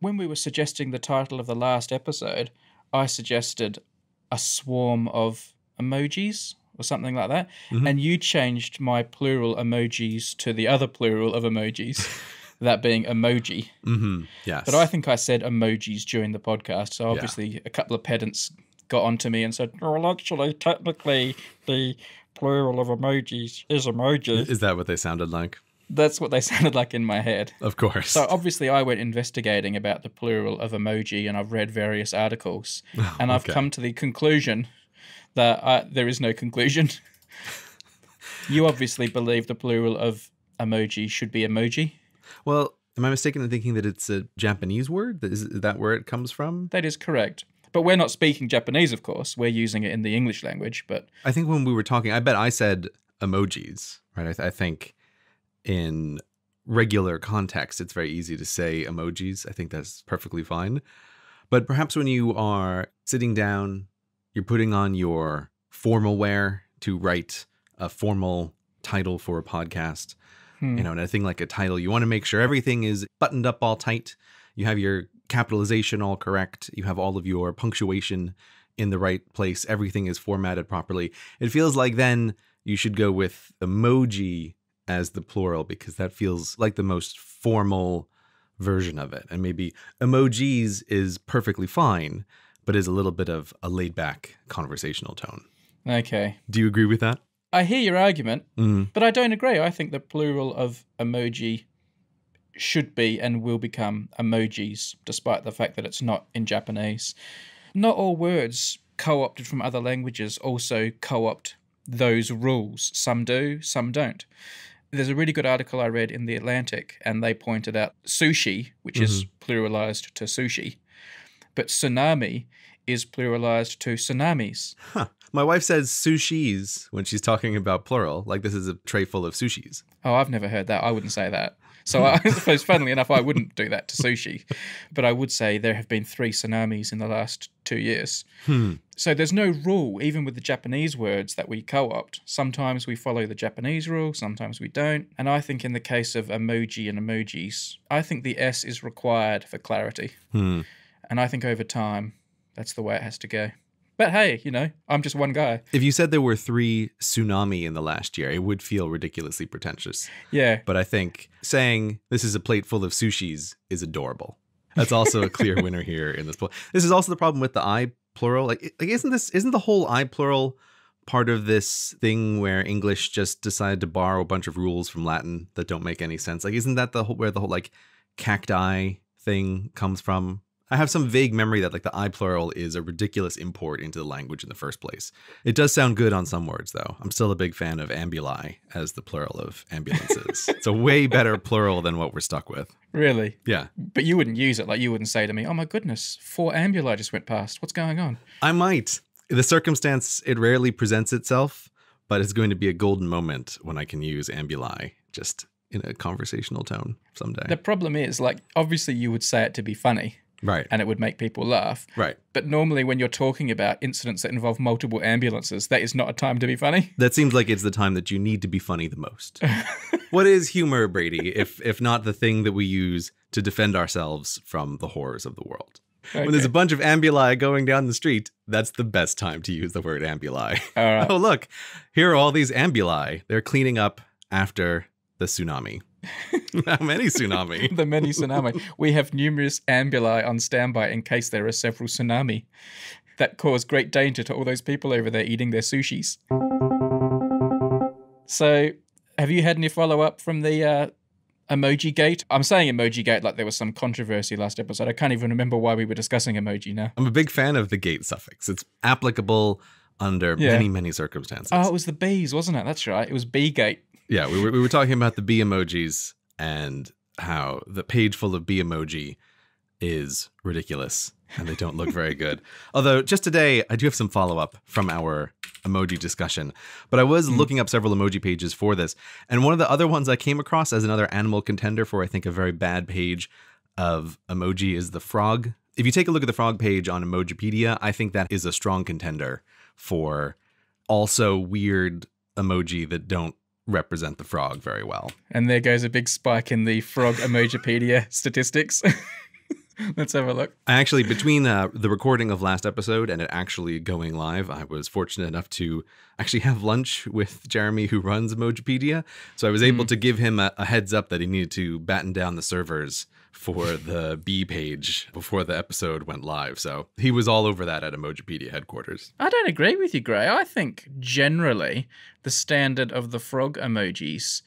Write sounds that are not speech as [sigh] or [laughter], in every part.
when we were suggesting the title of the last episode, I suggested a swarm of emojis or something like that. Mhm. And you changed my plural emojis to the other plural of emojis, [laughs] that being emoji. Mm-hmm. Yes. But I think I said emojis during the podcast. So Yeah. obviously, a couple of pedants got onto me and said, well, actually, technically, the plural of emojis is emoji. Is that what they sounded like? That's what they [laughs] sounded like in my head. Of course. So obviously, I went investigating about the plural of emoji, and I've read various articles, [laughs] and I've Okay. come to the conclusion that uh, there is no conclusion. [laughs] you obviously believe the plural of emoji should be emoji. Well, am I mistaken in thinking that it's a Japanese word? Is is that where it comes from? That is correct. But we're not speaking Japanese, of course. We're using it in the English language. But I think when we were talking, I bet I said emojis, right? I, th- I think in regular context, it's very easy to say emojis. I think that's perfectly fine. But perhaps when you are sitting down, you're putting on your formal wear to write a formal title for a podcast, hmm, you know, and a thing like a title, you want to make sure everything is buttoned up all tight. You have your capitalization all correct. You have all of your punctuation in the right place. Everything is formatted properly. It feels like then you should go with emoji as the plural because that feels like the most formal version of it. And maybe emojis is perfectly fine, but is a little bit of a laid back conversational tone. okay. Do you agree with that? I hear your argument, Mm. but I don't agree. I think the plural of emoji should be and will become emojis, despite the fact that it's not in Japanese. Not all words co opted from other languages also co opt those rules. Some do, some don't. There's a really good article I read in The Atlantic, and they pointed out sushi, which is mm-hmm. pluralized to sushi, but tsunami is pluralized to tsunamis. Huh. My wife says sushis when she's talking about plural, like this is a tray full of sushis. Oh, I've never heard that. I wouldn't say that. So [laughs] I suppose, funnily enough, I wouldn't do that to sushi. But I would say there have been three tsunamis in the last two years. Hmm. So there's no rule, even with the Japanese words that we co opt. Sometimes we follow the Japanese rule, sometimes we don't. And I think in the case of emoji and emojis, I think the S is required for clarity. Hmm. And I think over time, that's the way it has to go. But hey, you know, I'm just one guy. If you said there were three tsunami in the last year, it would feel ridiculously pretentious. Yeah. But I think saying this is a plate full of sushis is adorable. That's also a clear [laughs] winner here in this. Pl- this is also the problem with the I plural. Like, like, isn't this isn't the whole I plural part of this thing where English just decided to borrow a bunch of rules from Latin that don't make any sense? Like, isn't that the whole where the whole like cacti thing comes from? I have some vague memory that like the I plural is a ridiculous import into the language in the first place. It does sound good on some words though. I'm still a big fan of ambuli as the plural of ambulances. [laughs] it's a way better plural than what we're stuck with. Really? Yeah. But you wouldn't use it. Like, you wouldn't say to me, oh my goodness, four ambuli just went past. What's going on? I might. The circumstance it rarely presents itself, but it's going to be a golden moment when I can use ambuli just in a conversational tone someday. The problem is, like, obviously you would say it to be funny right. and it would make people laugh. Right. But normally, when you're talking about incidents that involve multiple ambulances, that is not a time to be funny. [laughs] That seems like it's the time that you need to be funny the most. [laughs] what is humor, Brady, if if not the thing that we use to defend ourselves from the horrors of the world? When there's a bunch of ambuli going down the street, that's the best time to use the word ambuli. All right. [laughs] oh, look, here are all these ambuli. They're cleaning up after the tsunami. [laughs] How many tsunami? [laughs] the many tsunami. We have numerous ambuli on standby in case there are several tsunami that cause great danger to all those people over there eating their sushis. So, have you had any follow up from the uh, emoji gate? I'm saying emoji gate like there was some controversy last episode. I can't even remember why we were discussing emoji now. I'm a big fan of the gate suffix. It's applicable under Yeah. many, many circumstances. Oh, it was the bees, wasn't it? That's right. It was bee gate. Yeah, we were, we were talking about the bee emojis and how the page full of bee emoji is ridiculous and they don't look very [laughs] good. Although, just today, I do have some follow up from our emoji discussion. But I was hmm. looking up several emoji pages for this. And one of the other ones I came across as another animal contender for, I think, a very bad page of emoji is the frog. If you take a look at the frog page on Emojipedia, I think that is a strong contender for also weird emoji that don't represent the frog very well. And there goes a big spike in the frog Emojipedia [laughs] statistics. [laughs] Let's have a look. I actually, between uh, the recording of last episode and it actually going live, I was fortunate enough to actually have lunch with Jeremy, who runs Emojipedia. So I was able to give him a, a heads up that he needed to batten down the servers for the bee page before the episode went live. So he was all over that at Emojipedia headquarters. I don't agree with you, Grey. I think generally the standard of the frog emojis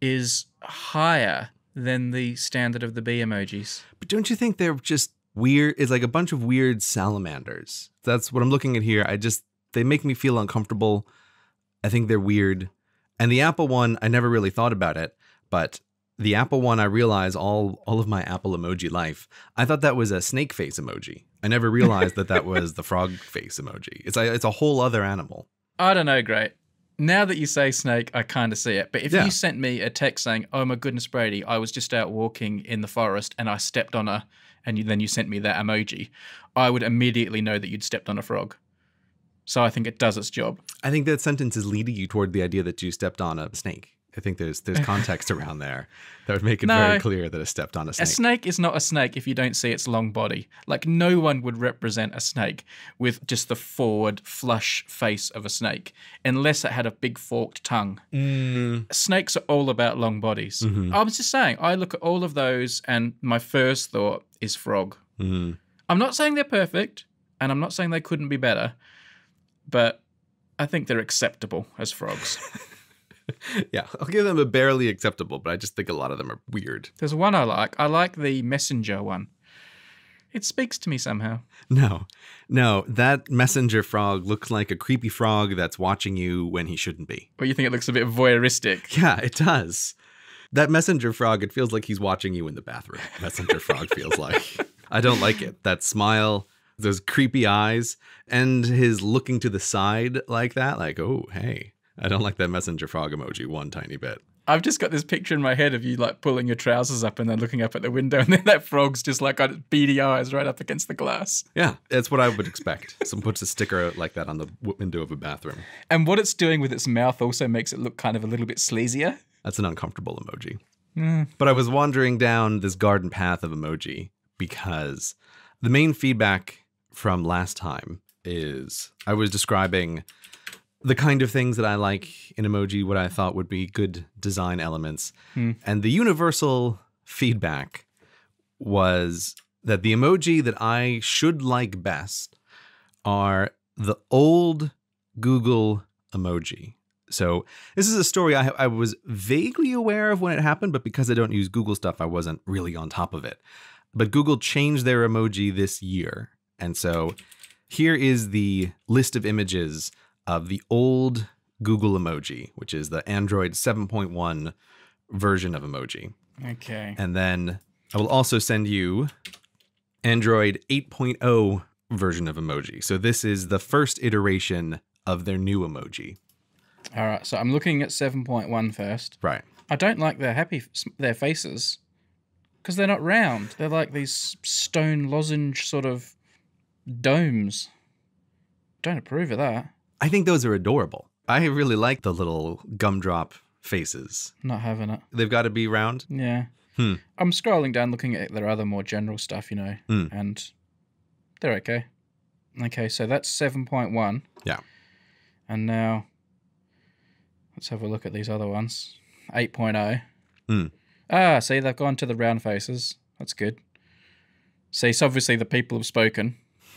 is higher than the standard of the bee emojis. But don't you think they're just weird? It's like a bunch of weird salamanders. That's what I'm looking at here. I just, they make me feel uncomfortable. I think they're weird. And the Apple one, I never really thought about it, but the Apple one, I realize all all of my Apple emoji life, I thought that was a snake face emoji. I never realized that that was the frog [laughs] face emoji. It's a, it's a whole other animal. I don't know, Grey. Now that you say snake, I kind of see it. But if Yeah. you sent me a text saying, "Oh my goodness, Brady, I was just out walking in the forest and I stepped on a," and you, then you sent me that emoji, I would immediately know that you'd stepped on a frog. So I think it does its job. I think that sentence is leading you toward the idea that you stepped on a snake. I think there's there's context around there that would make it very clear that it stepped on a snake. A snake. is not a snake if you don't see its long body. Like no one would represent a snake with just the forward flush face of a snake unless it had a big forked tongue. Mm, Snakes are all about long bodies. Mhm. I was just saying, I look at all of those and my first thought is frog. mm. I'm not saying they're perfect and I'm not saying they couldn't be better, but I think they're acceptable as frogs. [laughs] [laughs] Yeah, I'll give them a barely acceptable, but I just think a lot of them are weird. There's one I like. I like the messenger one. It speaks to me somehow. No, no, that messenger frog looks like a creepy frog that's watching you when he shouldn't be. Or you think it looks a bit voyeuristic. Yeah, it does. That messenger frog, it feels like he's watching you in the bathroom. Messenger frog feels [laughs] like. I don't like it. That smile, those creepy eyes, and his looking to the side like that, like, oh, hey. I don't like that messenger frog emoji one tiny bit. I've just got this picture in my head of you like pulling your trousers up and then looking up at the window, [laughs] and then that frog's just like got its beady eyes right up against the glass. Yeah, that's what I would expect. [laughs] Someone puts a sticker like that on the window of a bathroom. And what it's doing with its mouth also makes it look kind of a little bit sleazier. That's an uncomfortable emoji. Mm. But I was wandering down this garden path of emoji because the main feedback from last time is I was describing the kind of things that I like in emoji, what I thought would be good design elements. Hmm. And the universal feedback was that the emoji that I should like best are the old Google emoji. So this is a story I, I was vaguely aware of when it happened, but because I don't use Google stuff, I wasn't really on top of it. But Google changed their emoji this year. And so here is the list of images of the old Google emoji, which is the Android 7.1 version of emoji. Okay. And then I will also send you Android 8.0 version of emoji. So this is the first iteration of their new emoji. All right. So I'm looking at 7.1 first. Right. I don't like their happy their faces because they're not round. They're like these stone lozenge sort of domes. Don't approve of that. I think those are adorable. I really like the little gumdrop faces. Not having it. They've got to be round. Yeah. Hmm. I'm scrolling down looking at their other more general stuff, you know, Hmm. and they're okay. Okay, so that's 7.1. Yeah. And now let's have a look at these other ones. 8.0. Hmm. Ah, see, they've gone to the round faces. That's good. See, so obviously the people have spoken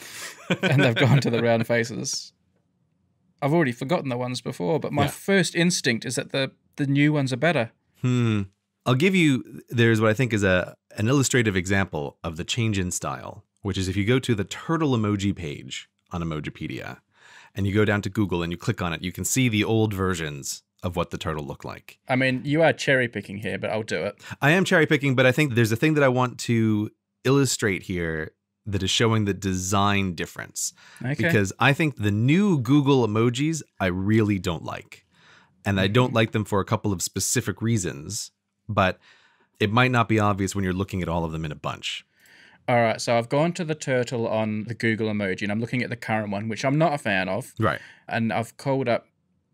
[laughs] and they've gone to the round faces. I've already forgotten the ones before, but my Yeah. first instinct is that the, the new ones are better. Hmm. I'll give you there's what I think is a an illustrative example of the change in style, which is if you go to the turtle emoji page on Emojipedia and you go down to Google and you click on it, you can see the old versions of what the turtle looked like. I mean, you are cherry picking here, but I'll do it. I am cherry picking, but I think there's a thing that I want to illustrate here that is showing the design difference. Okay. because I think the new Google emojis I really don't like. And I don't mm. like them for a couple of specific reasons, but it might not be obvious when you're looking at all of them in a bunch. All right, so I've gone to the turtle on the Google emoji, and I'm looking at the current one, which I'm not a fan of. Right. And I've called up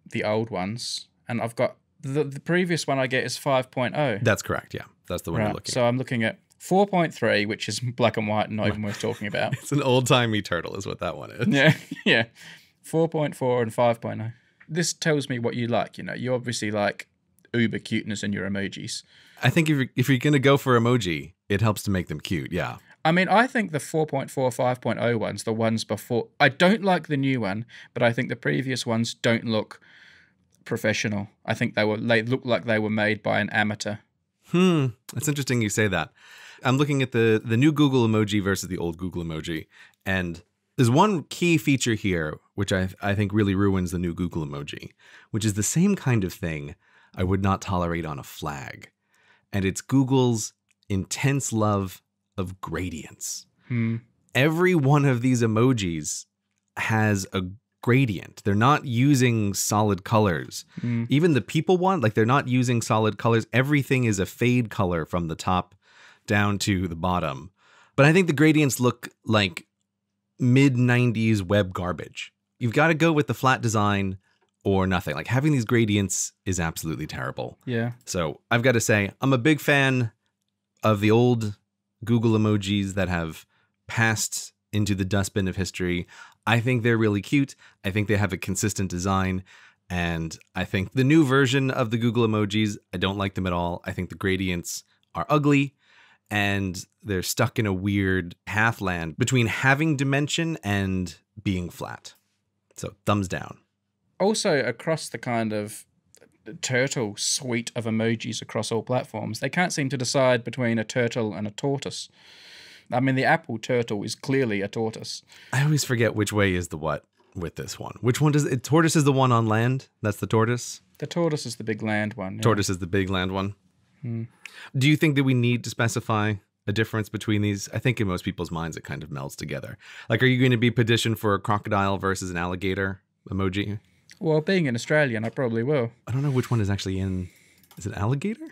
the old ones, and I've got the, the previous one I get is 5.0. That's correct. Yeah. That's the one you're Right, looking so I'm looking at 4.3, which is black and white and not even worth talking about. [laughs] It's an old timey turtle, is what that one is. yeah, [laughs] yeah. 4.4 and 5.0. This tells me what you like. You know, you obviously like uber cuteness in your emojis. I think if you're, if you're gonna go for emoji, it helps to make them cute. Yeah. I mean, I think the 4.4, 5.0 ones, the ones before, I don't like the new one, but I think the previous ones don't look professional. I think they were they look like they were made by an amateur. Hmm. It's interesting you say that. I'm looking at the the new Google emoji versus the old Google emoji, and there's one key feature here which I I think really ruins the new Google emoji, which is the same kind of thing I would not tolerate on a flag, and it's Google's intense love of gradients. Hmm. Every one of these emojis has a gradient. They're not using solid colors. Hmm. Even the people one, like they're not using solid colors. Everything is a fade color from the top down to the bottom. But I think the gradients look like mid 90s web garbage. You've got to go with the flat design or nothing. Like having these gradients is absolutely terrible. Yeah. So I've got to say, I'm a big fan of the old Google emojis that have passed into the dustbin of history. I think they're really cute. I think they have a consistent design. And I think the new version of the Google emojis, I don't like them at all. I think the gradients are ugly and they're stuck in a weird half land between having dimension and being flat. So thumbs down. Also, across the kind of turtle suite of emojis across all platforms, they can't seem to decide between a turtle and a tortoise. I mean, the apple turtle is clearly a tortoise. I always forget which way is the what with this one. Which one does it? Tortoise is the one on land. That's the tortoise. The tortoise is the big land one. yeah. Tortoise is the big land one. Mm. Do you think that we need to specify a difference between these? I think in most people's minds it kind of melds together. Like, are you going to be petitioned for a crocodile versus an alligator emoji? Well, being an Australian, I probably will. I don't know which one is actually in. Is it alligator?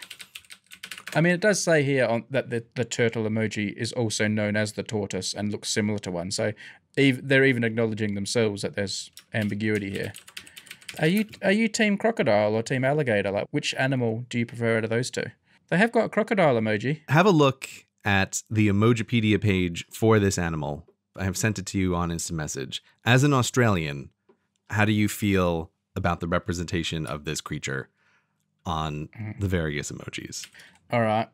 I mean, it does say here on that the, the turtle emoji is also known as the tortoise and looks similar to one. So ev- they're even acknowledging themselves that there's ambiguity here. Are you are you team crocodile or team alligator? Like, which animal do you prefer out of those two? They have got a crocodile emoji. Have a look at the Emojipedia page for this animal. I have sent it to you on instant message. As an Australian, how do you feel about the representation of this creature on the various emojis? All right.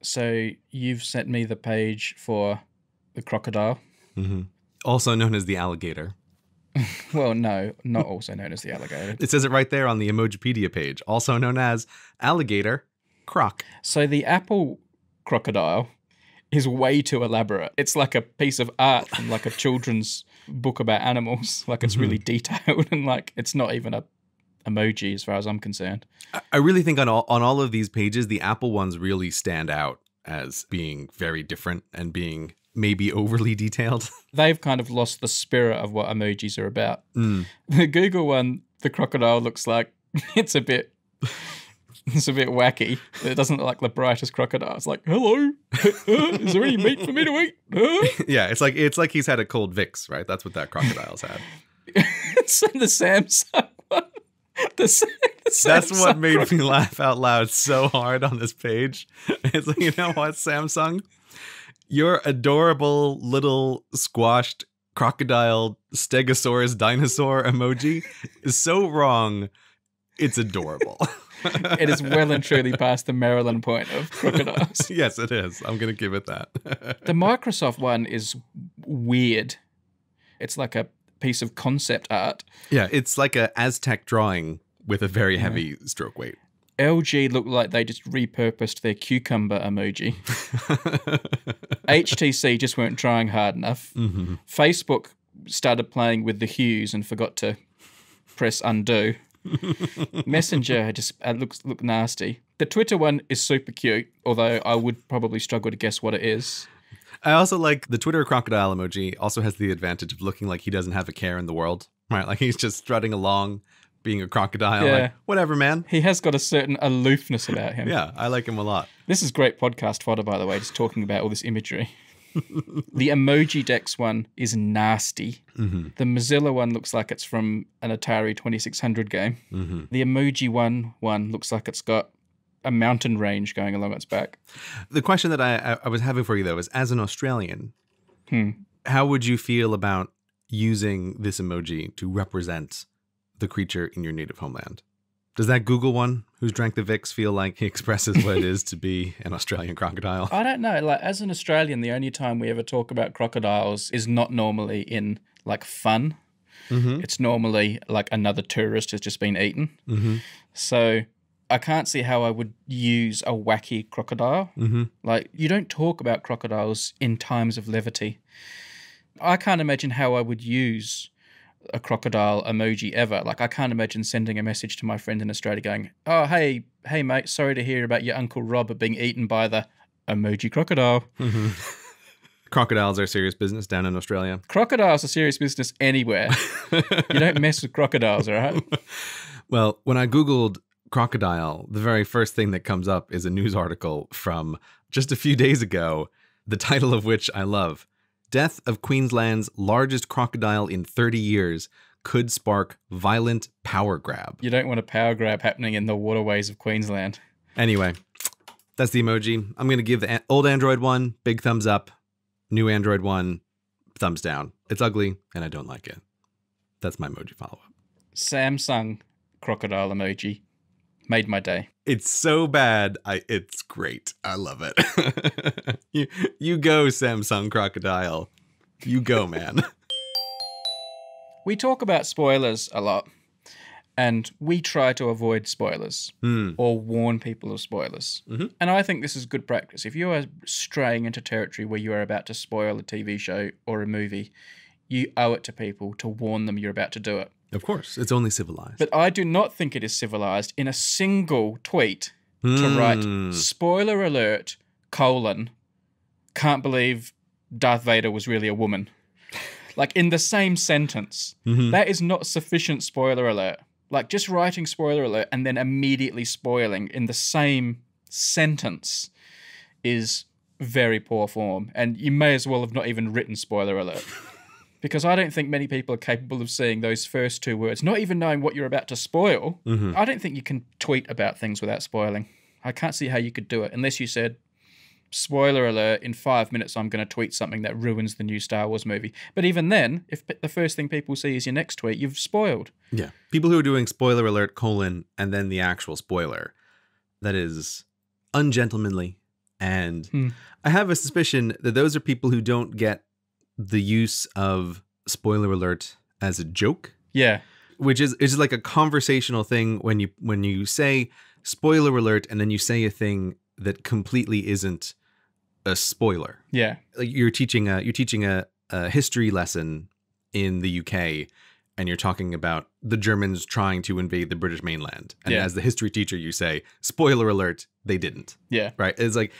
So you've sent me the page for the crocodile. hmm Also known as the alligator. [laughs] Well, no, not also known as the alligator. It says it right there on the Emojipedia page, also known as alligator croc. So the apple crocodile is way too elaborate. It's like a piece of art from like a children's book about animals. [laughs] Like it's really detailed [laughs] and like it's not even a emoji as far as I'm concerned. I- I really think on all on all of these pages, the Apple ones really stand out as being very different and being maybe overly [laughs] detailed. They've kind of lost the spirit of what emojis are about. Mm. The Google one, the crocodile looks like it's a bit it's a bit wacky. It doesn't look like the brightest crocodile. It's like, hello, [laughs] uh, is there any meat for me to eat? Uh? [laughs] Yeah, it's like it's like he's had a cold Vicks, right? That's what that crocodile's had. [laughs] it's the Samsung one. The, the That's what made croc- me laugh out loud so hard on this page. It's like, you know what, Samsung? Your adorable little squashed crocodile stegosaurus dinosaur emoji is so wrong. It's adorable. It is well and truly past the Maryland point of crocodiles. [laughs] yes, it is. I'm going to give it that. [laughs] The Microsoft one is weird. It's like a piece of concept art. yeah, it's like a Aztec drawing with a very heavy stroke weight. LG looked like they just repurposed their cucumber emoji. [laughs] HTC just weren't trying hard enough. Mhm. Facebook started playing with the hues and forgot to press undo. Messenger just uh, looks look nasty. The Twitter one is super cute, although I would probably struggle to guess what it is. I also like the Twitter crocodile emoji also has the advantage of looking like he doesn't have a care in the world. Right? Like he's just strutting along, being a crocodile. Yeah. Like, whatever, man. He has got a certain aloofness about him. Yeah, I like him a lot. This is great podcast fodder, by the way, just talking about all this imagery. The Emojidex one is nasty. Mm-hmm. The Mozilla one looks like it's from an Atari 2600 game. Mm-hmm. The EmojiOne one looks like it's got a mountain range going along its back. The question that I, I, was having for you though is as an Australian, Hmm. how would you feel about using this emoji to represent the creature in your native homeland? Does that Google one who's drank the Vicks feel like he [laughs] expresses what it is to be an Australian crocodile? I don't know. Like as an Australian, the only time we ever talk about crocodiles is not normally in like fun. Mm-hmm. It's normally like another tourist has just been eaten. Mm-hmm. So I can't see how I would use a wacky crocodile. Mm-hmm. Like you don't talk about crocodiles in times of levity. I can't imagine how I would use a crocodile emoji ever. Like I can't imagine sending a message to my friend in Australia going, "Oh, hey, hey mate, sorry to hear about your uncle Rob being eaten by the emoji crocodile." Mm-hmm. [laughs] Crocodiles are serious business down in Australia. Crocodiles are serious business anywhere. you don't mess with crocodiles, all right? [laughs] Well, when I Googled crocodile, the very first thing that comes up is a news article from just a few days ago, the title of which I love Death of Queensland's largest crocodile in 30 years could spark violent power grab. You don't want a power grab happening in the waterways of Queensland. Anyway, that's the emoji. I'm going to give the old Android one big thumbs up, new Android one thumbs down. It's ugly and I don't like it. That's my emoji follow up. Samsung crocodile emoji made my day. It's so bad. I it's great. I love it. [laughs] you you go Samsung crocodile. You go, man. [laughs] We talk about spoilers a lot, and we try to avoid spoilers Hmm. or warn people of spoilers. Mhm. And I think this is good practice. If you are straying into territory where you are about to spoil a TV show or a movie, you owe it to people to warn them you're about to do it. Of course, it's only civilized. But I do not think it is civilized in a single tweet to Hmm. write spoiler alert colon can't believe Darth Vader was really a woman. [laughs] Like in the same sentence. Mhm. That is not sufficient spoiler alert. Like just writing spoiler alert and then immediately spoiling in the same sentence is very poor form. And you may as well have not even written spoiler alert. [laughs] Because I don't think many people are capable of seeing those first two words, not even knowing what you're about to spoil. Mhm. I don't think you can tweet about things without spoiling. I can't see how you could do it unless you said, spoiler alert, in five minutes I'm going to tweet something that ruins the new Star Wars movie. But even then, if the first thing people see is your next tweet, you've spoiled. Yeah. People who are doing spoiler alert colon and then the actual spoiler. That is ungentlemanly. And Hmm. I have a suspicion that those are people who don't get the use of spoiler alert as a joke, Yeah. which is is like a conversational thing when you when you say spoiler alert and then you say a thing that completely isn't a spoiler Yeah. like you're teaching a you're teaching a, a history lesson in the UK and you're talking about the Germans trying to invade the British mainland. And Yeah. as the history teacher you say, spoiler alert, they didn't. Yeah. Right? It's like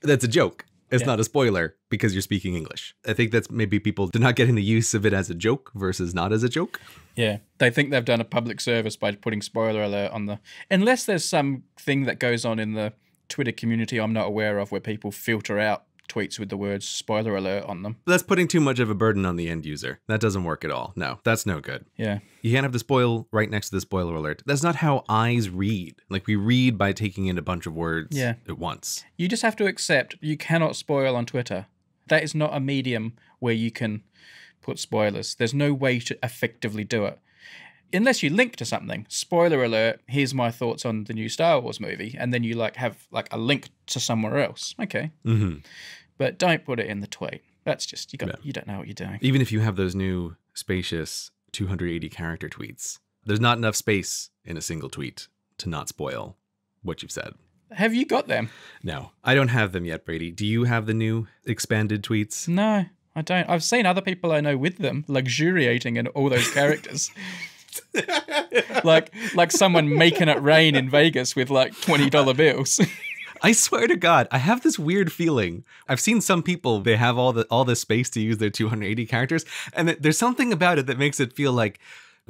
that's a joke. It's Yeah. not a spoiler because you're speaking English. I think that's maybe people do not getting the use of it as a joke versus not as a joke. Yeah. They think they've done a public service by putting spoiler alert on the. Unless there's some thing that goes on in the Twitter community I'm not aware of where people filter out tweets with the words spoiler alert on them. That's putting too much of a burden on the end user. That doesn't work at all. No, that's no good. Yeah. You can't have the spoil right next to the spoiler alert. That's not how eyes read. Like we read by taking in a bunch of words Yeah. at once. You just have to accept you cannot spoil on Twitter. That is not a medium where you can put spoilers. There's no way to effectively do it. Unless you link to something. Spoiler alert, here's my thoughts on the new Star Wars movie, and then you like have like a link to somewhere else. Okay. hmm But don't put it in the tweet. That's just you got you don't know what you're doing. Even if you have those new spacious 280 character tweets, there's not enough space in a single tweet to not spoil what you've said. Have you got them? No, I don't have them yet, Brady. Do you have the new expanded tweets? No, I don't. I've seen other people I know with them luxuriating in all those characters. [laughs] like like someone making it rain in Vegas with like twenty dollar bills. [laughs] [laughs] I swear to God, I have this weird feeling. I've seen some people they have all the all the space to use their 280 characters, and there's something about it that makes it feel like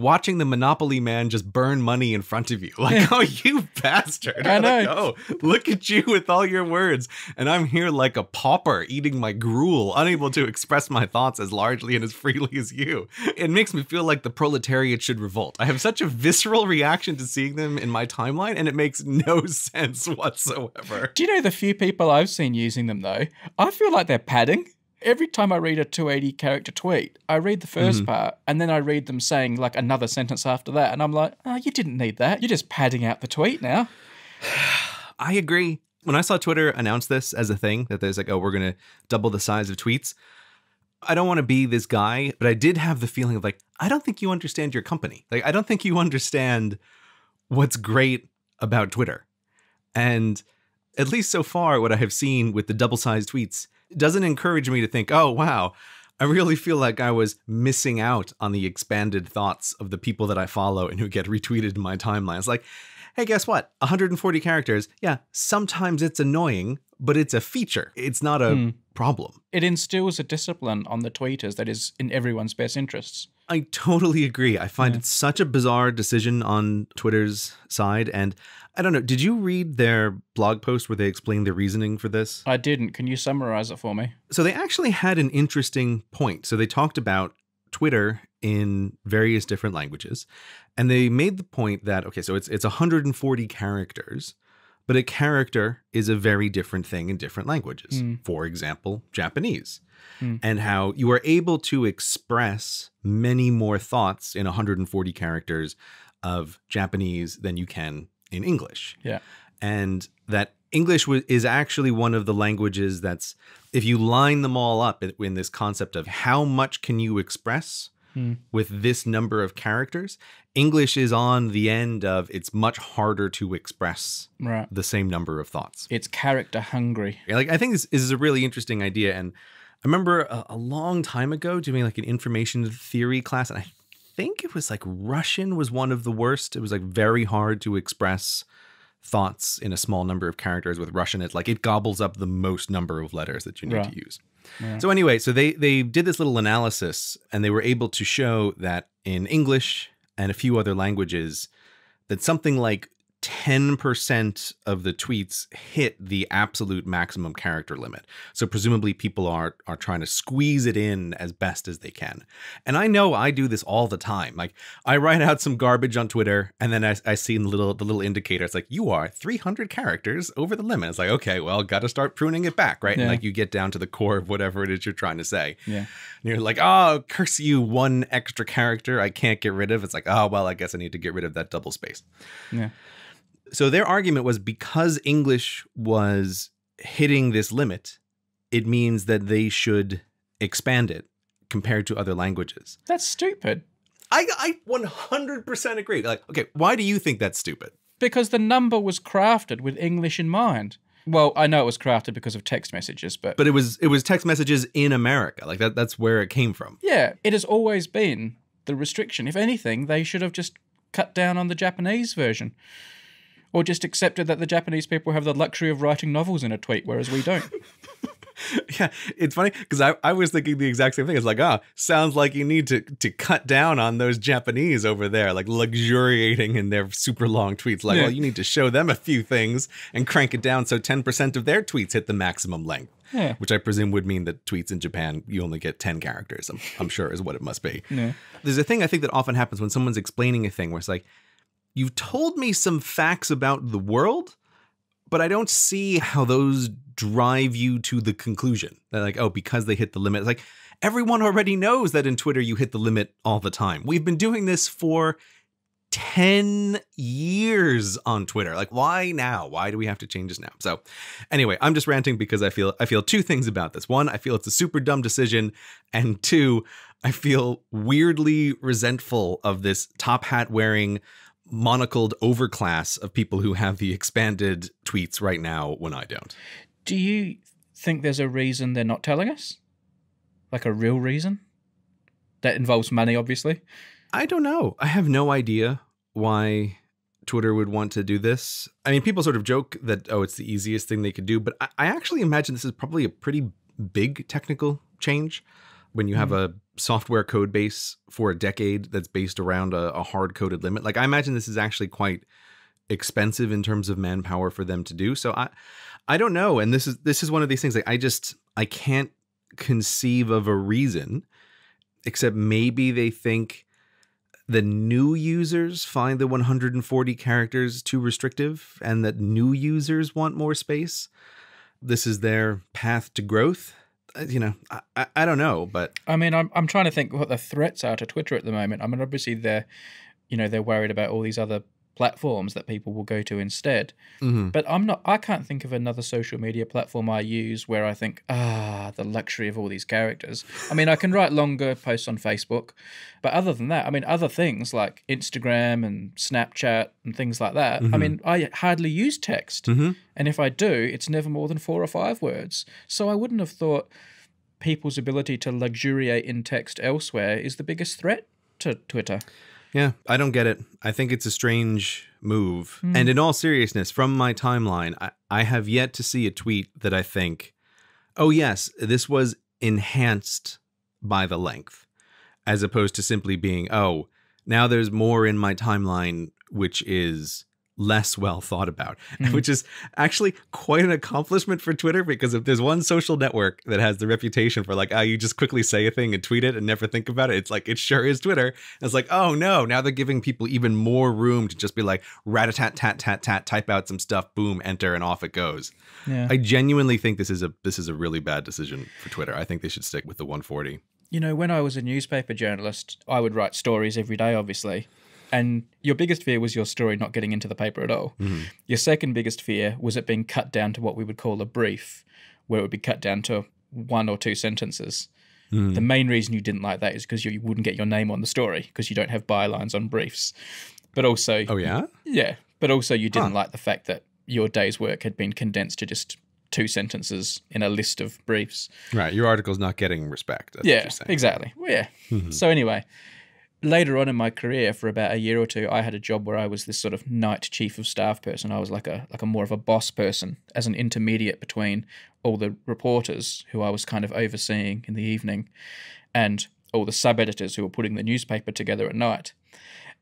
watching the Monopoly man just burn money in front of you. [laughs] Like, oh, you bastard. I [laughs] know. Like, oh, look at you with all your words. And I'm here like a pauper eating my gruel, unable to express my thoughts as largely and as freely as you. It makes me feel like the proletariat should revolt. I have such a visceral reaction to seeing them in my timeline, and it makes no [laughs] sense whatsoever. Do you know the few people I've seen using them though? I feel like they're padding. Every time I read a 280 character tweet, I read the 1st mm-hmm. part and then I read them saying like another sentence after that. And I'm like, oh, you didn't need that. You're just padding out the tweet now. [sighs] I agree. When I saw Twitter announce this as a thing, that there's like, oh, we're going to double the size of tweets, I don't want to be this guy, but I did have the feeling of like, I don't think you understand your company. Like, I don't think you understand what's great about Twitter. And at least so far, what I have seen with the double sized tweets doesn't encourage me to think, oh, wow, I really feel like I was missing out on the expanded thoughts of the people that I follow and who get retweeted in my timelines. Like, hey, guess what? 140 characters. Yeah, sometimes it's annoying, but it's a feature. It's not a hmm. problem. It instills a discipline on the tweeters that is in everyone's best interests. I totally agree. I find it such a bizarre decision on Twitter's side. And I don't know, did you read their blog post where they explained the reasoning for this? I didn't. Can you summarize it for me? So they actually had an interesting point. So they talked about Twitter in various different languages, and they made the point that okay, so it's it's 140 characters, but a character is a very different thing in different languages. Hmm. For example, Japanese. Hmm. And how you are able to express many more thoughts in 140 characters of Japanese than you can in English Yeah. and that English is actually one of the languages that's if you line them all up in, this concept of how much can you express hmm. with this number of characters, English is on the end of it's much harder to express Right. the same number of thoughts. It's character hungry. Like I think this, this is a really interesting idea, and I remember a, a long time ago doing like an information theory class, and I think it was like Russian was one of the worst. It was like very hard to express thoughts in a small number of characters with Russian. It's like it gobbles up the most number of letters that you need Right. to use. So anyway, so they they did this little analysis, and they were able to show that in English and a few other languages, that something like 10% of the tweets hit the absolute maximum character limit. So presumably people are are trying to squeeze it in as best as they can. And I know I do this all the time. Like I write out some garbage on Twitter and then I, I see the little the little indicator. It's like you are 300 characters over the limit. It's like okay, well, got to start pruning it back, right? And Yeah. like you get down to the core of whatever it is you're trying to say. Yeah. And you're like, oh, curse you, one extra character I can't get rid of. It's like, oh, well, I guess I need to get rid of that double space. Yeah. So their argument was because English was hitting this limit, it means that they should expand it compared to other languages. That's stupid. I, I 100% agree. Like, okay, why do you think that's stupid? Because the number was crafted with English in mind. Well, I know it was crafted because of text messages, but, But it was it was text messages in America. Like that that's where it came from. yeah, it has always been the restriction. If anything, they should have just cut down on the Japanese version. Or just accepted that the Japanese people have the luxury of writing novels in a tweet, whereas we don't. [laughs] Yeah, it's funny because I, I was thinking the exact same thing. It's like, ah, sounds like you need to to cut down on those Japanese over there, like luxuriating in their super long tweets. Like, Yeah. well, you need to show them a few things and crank it down so ten percent of their tweets hit the maximum length. Yeah. Which I presume would mean that tweets in Japan you only get ten characters. I'm, I'm sure is what it must be. Yeah. There's a thing I think that often happens when someone's explaining a thing where it's like, you've told me some facts about the world, but I don't see how those drive you to the conclusion. They're like, oh, because they hit the limit. It's like everyone already knows that in Twitter you hit the limit all the time. We've been doing this for 10 years on Twitter. Like why now? Why do we have to change this now? So anyway, I'm just ranting because I feel I feel two things about this. One, I feel it's a super dumb decision, and two, I feel weirdly resentful of this top hat wearing monocled overclass of people who have the expanded tweets right now when I don't. Do you think there's a reason they're not telling us? Like a real reason? That involves money, obviously. I don't know. I have no idea why Twitter would want to do this. I mean, people sort of joke that, oh, it's the easiest thing they could do, but I, I actually imagine this is probably a pretty big technical change when you have hmm. a software code base for a decade that's based around a, a hard coded limit. Like I imagine this is actually quite expensive in terms of manpower for them to do. So I I don't know. And this is this is one of these things like I just I can't conceive of a reason except maybe they think the new users find the 140 characters too restrictive and that new users want more space. This is their path to growth. Uh, You know, I, I, I don't know, but I mean, I'm I'm trying to think what the threats are to Twitter at the moment. I mean, obviously they're, you know, they're worried about all these other platforms that people will go to instead. mhm. But I'm not. I can't think of another social media platform I use where I think, ah, the luxury of all these characters. I mean, I can write longer posts on Facebook, but other than that, I mean, other things like Instagram and Snapchat and things like that. I Mhm. mean, I hardly use text, Mhm. and if I do, it's never more than four or five words. So I wouldn't have thought people's ability to luxuriate in text elsewhere is the biggest threat to Twitter. Yeah, I don't get it. I think it's a strange move. And hmm. in all seriousness, from my timeline, I, I have yet to see a tweet that I think, oh, yes, this was enhanced by the length, as opposed to simply being, oh, now there's more in my timeline, which is less well thought about, Hmm. which is actually quite an accomplishment for Twitter because if there's one social network that has the reputation for like, oh, you just quickly say a thing and tweet it and never think about it, it's like, it sure is Twitter. And it's like, oh no, now they're giving people even more room to just be like, rat a tat tat tat tat, type out some stuff, boom, enter, and off it goes. Yeah. I genuinely think this is a this is a really bad decision for Twitter. I think they should stick with the 140. You know, when I was a newspaper journalist, I would write stories every day, obviously. And your biggest fear was your story not getting into the paper at all. Your second biggest fear was it being cut down to what we would call a brief, where it would be cut down to one or two sentences. The main reason you didn't like that is because you wouldn't get your name on the story because you don't have bylines on briefs. But also, Oh yeah, yeah, but also you didn't like the fact that your day's work had been condensed to just two sentences in a list of briefs. right. Your article's not getting respect. That's what Yeah, you're saying. exactly. Well, yeah. Mhm. So anyway, later on in my career, for about a year or two, I had a job where I was this sort of night chief of staff person. I was like a like a more of a boss person, as an intermediate between all the reporters who I was kind of overseeing in the evening, and all the sub editors who were putting the newspaper together at night.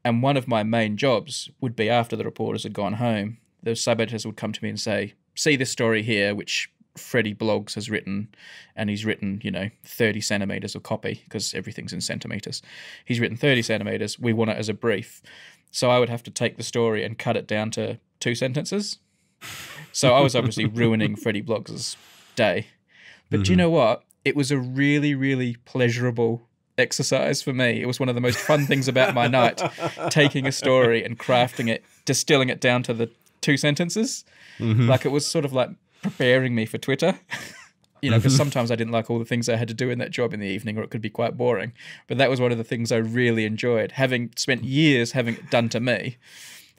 And one of my main jobs would be after the reporters had gone home, the sub editors would come to me and say, "See this story here, which." Freddie Bloggs has written, and he's written, you know, 30 centimeters of copy because everything's in centimeters. He's written 30 centimeters. We want it as a brief. So I would have to take the story and cut it down to two sentences. So I was obviously [laughs] ruining Freddie Bloggs' day. But do you mm-hmm. know what? It was a really, really pleasurable exercise for me. It was one of the most fun things about my night, [laughs] taking a story and crafting it, distilling it down to the two sentences. Mm-hmm. Like it was sort of like preparing me for Twitter. [laughs] you know, because mm-hmm. sometimes I didn't like all the things I had to do in that job in the evening, or it could be quite boring. But that was one of the things I really enjoyed, having spent years having it done to me.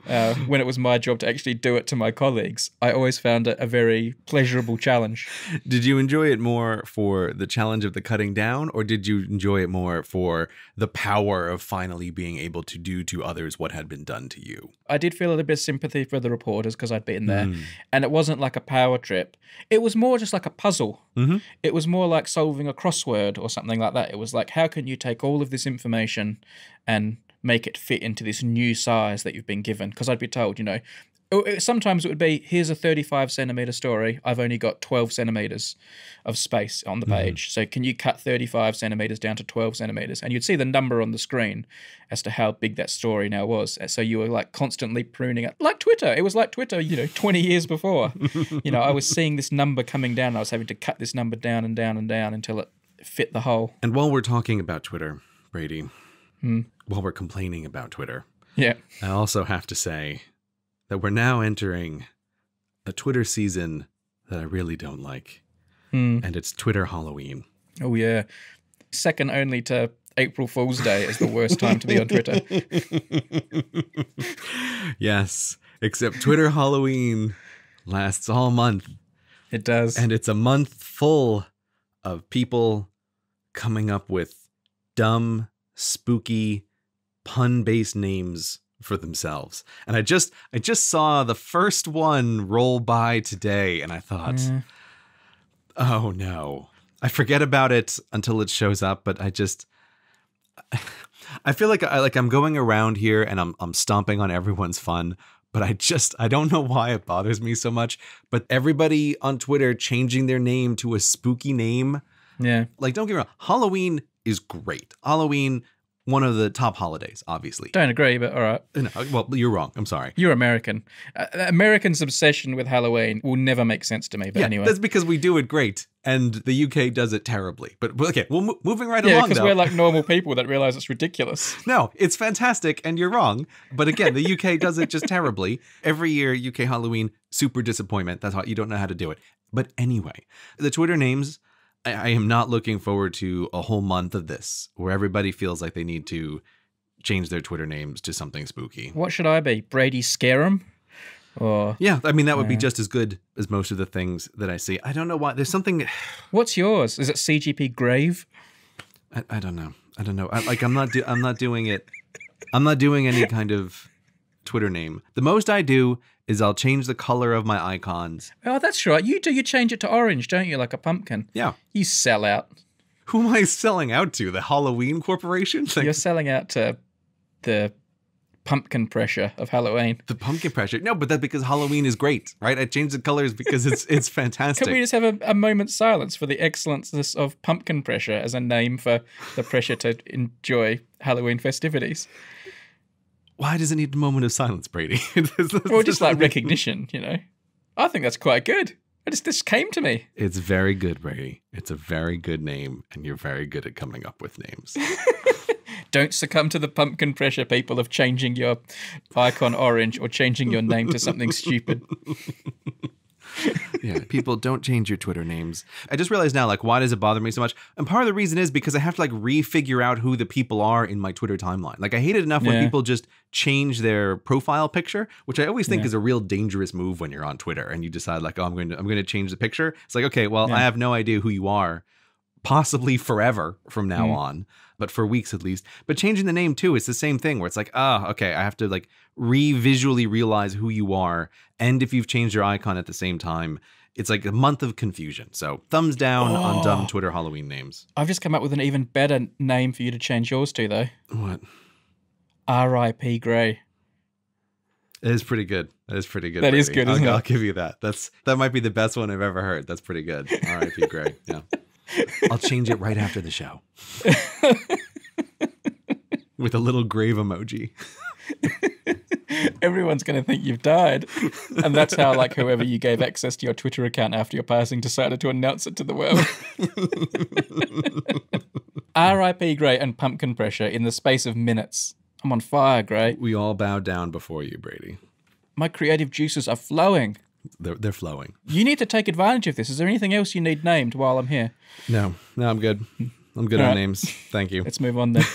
Uh, when it was my job to actually do it to my colleagues, I always found it a very pleasurable challenge. Did you enjoy it more for the challenge of the cutting down, or did you enjoy it more for the power of finally being able to do to others what had been done to you? I did feel a little bit of sympathy for the reporters because I'd been there, Mm. and it wasn't like a power trip. It was more just like a puzzle. Mhm. It was more like solving a crossword or something like that. It was like, how can you take all of this information and make it fit into this new size that you've been given? Because I'd be told, you know, oh, sometimes it would be here's a 35 centimeter story. I've only got 12 centimeters of space on the page. So can you cut 35 centimeters down to 12 centimeters? And you'd see the number on the screen as to how big that story now was. So you were like constantly pruning it, like Twitter. It was like Twitter, you know, 20 years before. [laughs] you know, I was seeing this number coming down. I was having to cut this number down and down and down until it fit the hole. And while we're talking about Twitter, Brady, Hmm. While we're complaining about Twitter, Yeah. I also have to say that we're now entering a Twitter season that I really don't like, Hmm. and it's Twitter Halloween. Oh, yeah. Second only to April Fool's Day is the worst time to be on Twitter. [laughs] yes, except Twitter Halloween lasts all month, It does. and it's a month full of people coming up with dumb, spooky, pun-based names for themselves. And I just I just saw the first one roll by today and I thought, Yeah. "Oh no." I forget about it until it shows up, but I just I feel like I like I'm going around here and I'm I'm stomping on everyone's fun, but I just I don't know why it bothers me so much. But everybody on Twitter changing their name to a spooky name. Yeah. Like don't get me wrong, Halloween is great. Halloween one of the top holidays, obviously. Don't agree, but all right. No, well, you're wrong. I'm sorry. You're American. Uh, Americans' obsession with Halloween will never make sense to me. But yeah, anyway, that's because we do it great, and the UK does it terribly. But but okay, well, mo- moving right yeah, along. because we're like normal people that realize it's ridiculous. [laughs] No, it's fantastic, and you're wrong. But again, the UK does it just terribly. Every year, UK Halloween, super disappointment. That's how you don't know how to do it. But anyway, the Twitter names, I, I am not looking forward to a whole month of this where everybody feels like they need to change their Twitter names to something spooky. What should I be? Brady Scarum? Or Yeah, I mean, that would be just as good as most of the things that I see. I don't know why. There's something, [sighs] what's yours? Is it CGP Grave? I, I don't know. I don't know. I, like, I'm not, do, I'm not doing it. I'm not doing any kind of Twitter name. The most I do is I'll change the color of my icons. Oh, that's right. You do. You change it to orange, don't you? Like a pumpkin. Yeah. You sell out. Who am I selling out to? The Halloween Corporation? Like, [laughs] You're selling out to the pumpkin pressure of Halloween. the pumpkin pressure. No, but that's because Halloween is great, right? I changed the colors because it's it's fantastic. [laughs] Can we just have a, a moment's silence for the excellenceness of pumpkin pressure as a name for the pressure to enjoy Halloween festivities? Why does it need a moment of silence, Brady? [laughs] Or just like recognition, you know? I think that's quite good. I just this came to me. It's very good, Brady. It's a very good name, and you're very good at coming up with names. [laughs] Don't succumb to the pumpkin pressure, people, of changing your icon orange or changing your name to something stupid. [laughs] [laughs] yeah, people don't change your Twitter names. I just realized now, like, why does it bother me so much? And part of the reason is because I have to like refigure out who the people are in my Twitter timeline. Like, I hate it enough when people just change their profile picture, which I always think Yeah. is a real dangerous move when you're on Twitter and you decide like, oh, I'm going to I'm going to change the picture. It's like, okay, well, Yeah. I have no idea who you are, possibly forever from now Mm. on. But for weeks at least. But changing the name too, it's the same thing where it's like, ah, okay, I have to like re-visually realize who you are, and if you've changed your icon at the same time, it's like a month of confusion. So thumbs down on dumb Oh. Twitter Halloween names. I've just come up with an even better name for you to change yours to, though. What? R.I.P. Grey. It is pretty good. That is pretty good. That is Brady. good, I'll, it? I'll give you that. That's that might be the best one I've ever heard. That's pretty good. R.I.P. Grey. Yeah. [laughs] I'll change it right after the show. [laughs] With a little grave emoji. Everyone's going to think you've died. And that's how, like, whoever you gave access to your Twitter account after your passing decided to announce it to the world. [laughs] R.I.P. Grey and Pumpkin Pressure in the space of minutes. I'm on fire, Grey. We all bow down before you, Brady. My creative juices are flowing. They're, they're flowing. You need to take advantage of this. Is there anything else you need named while I'm here? No, no, I'm good. I'm good All on right. names. Thank you. Let's move on then. [laughs]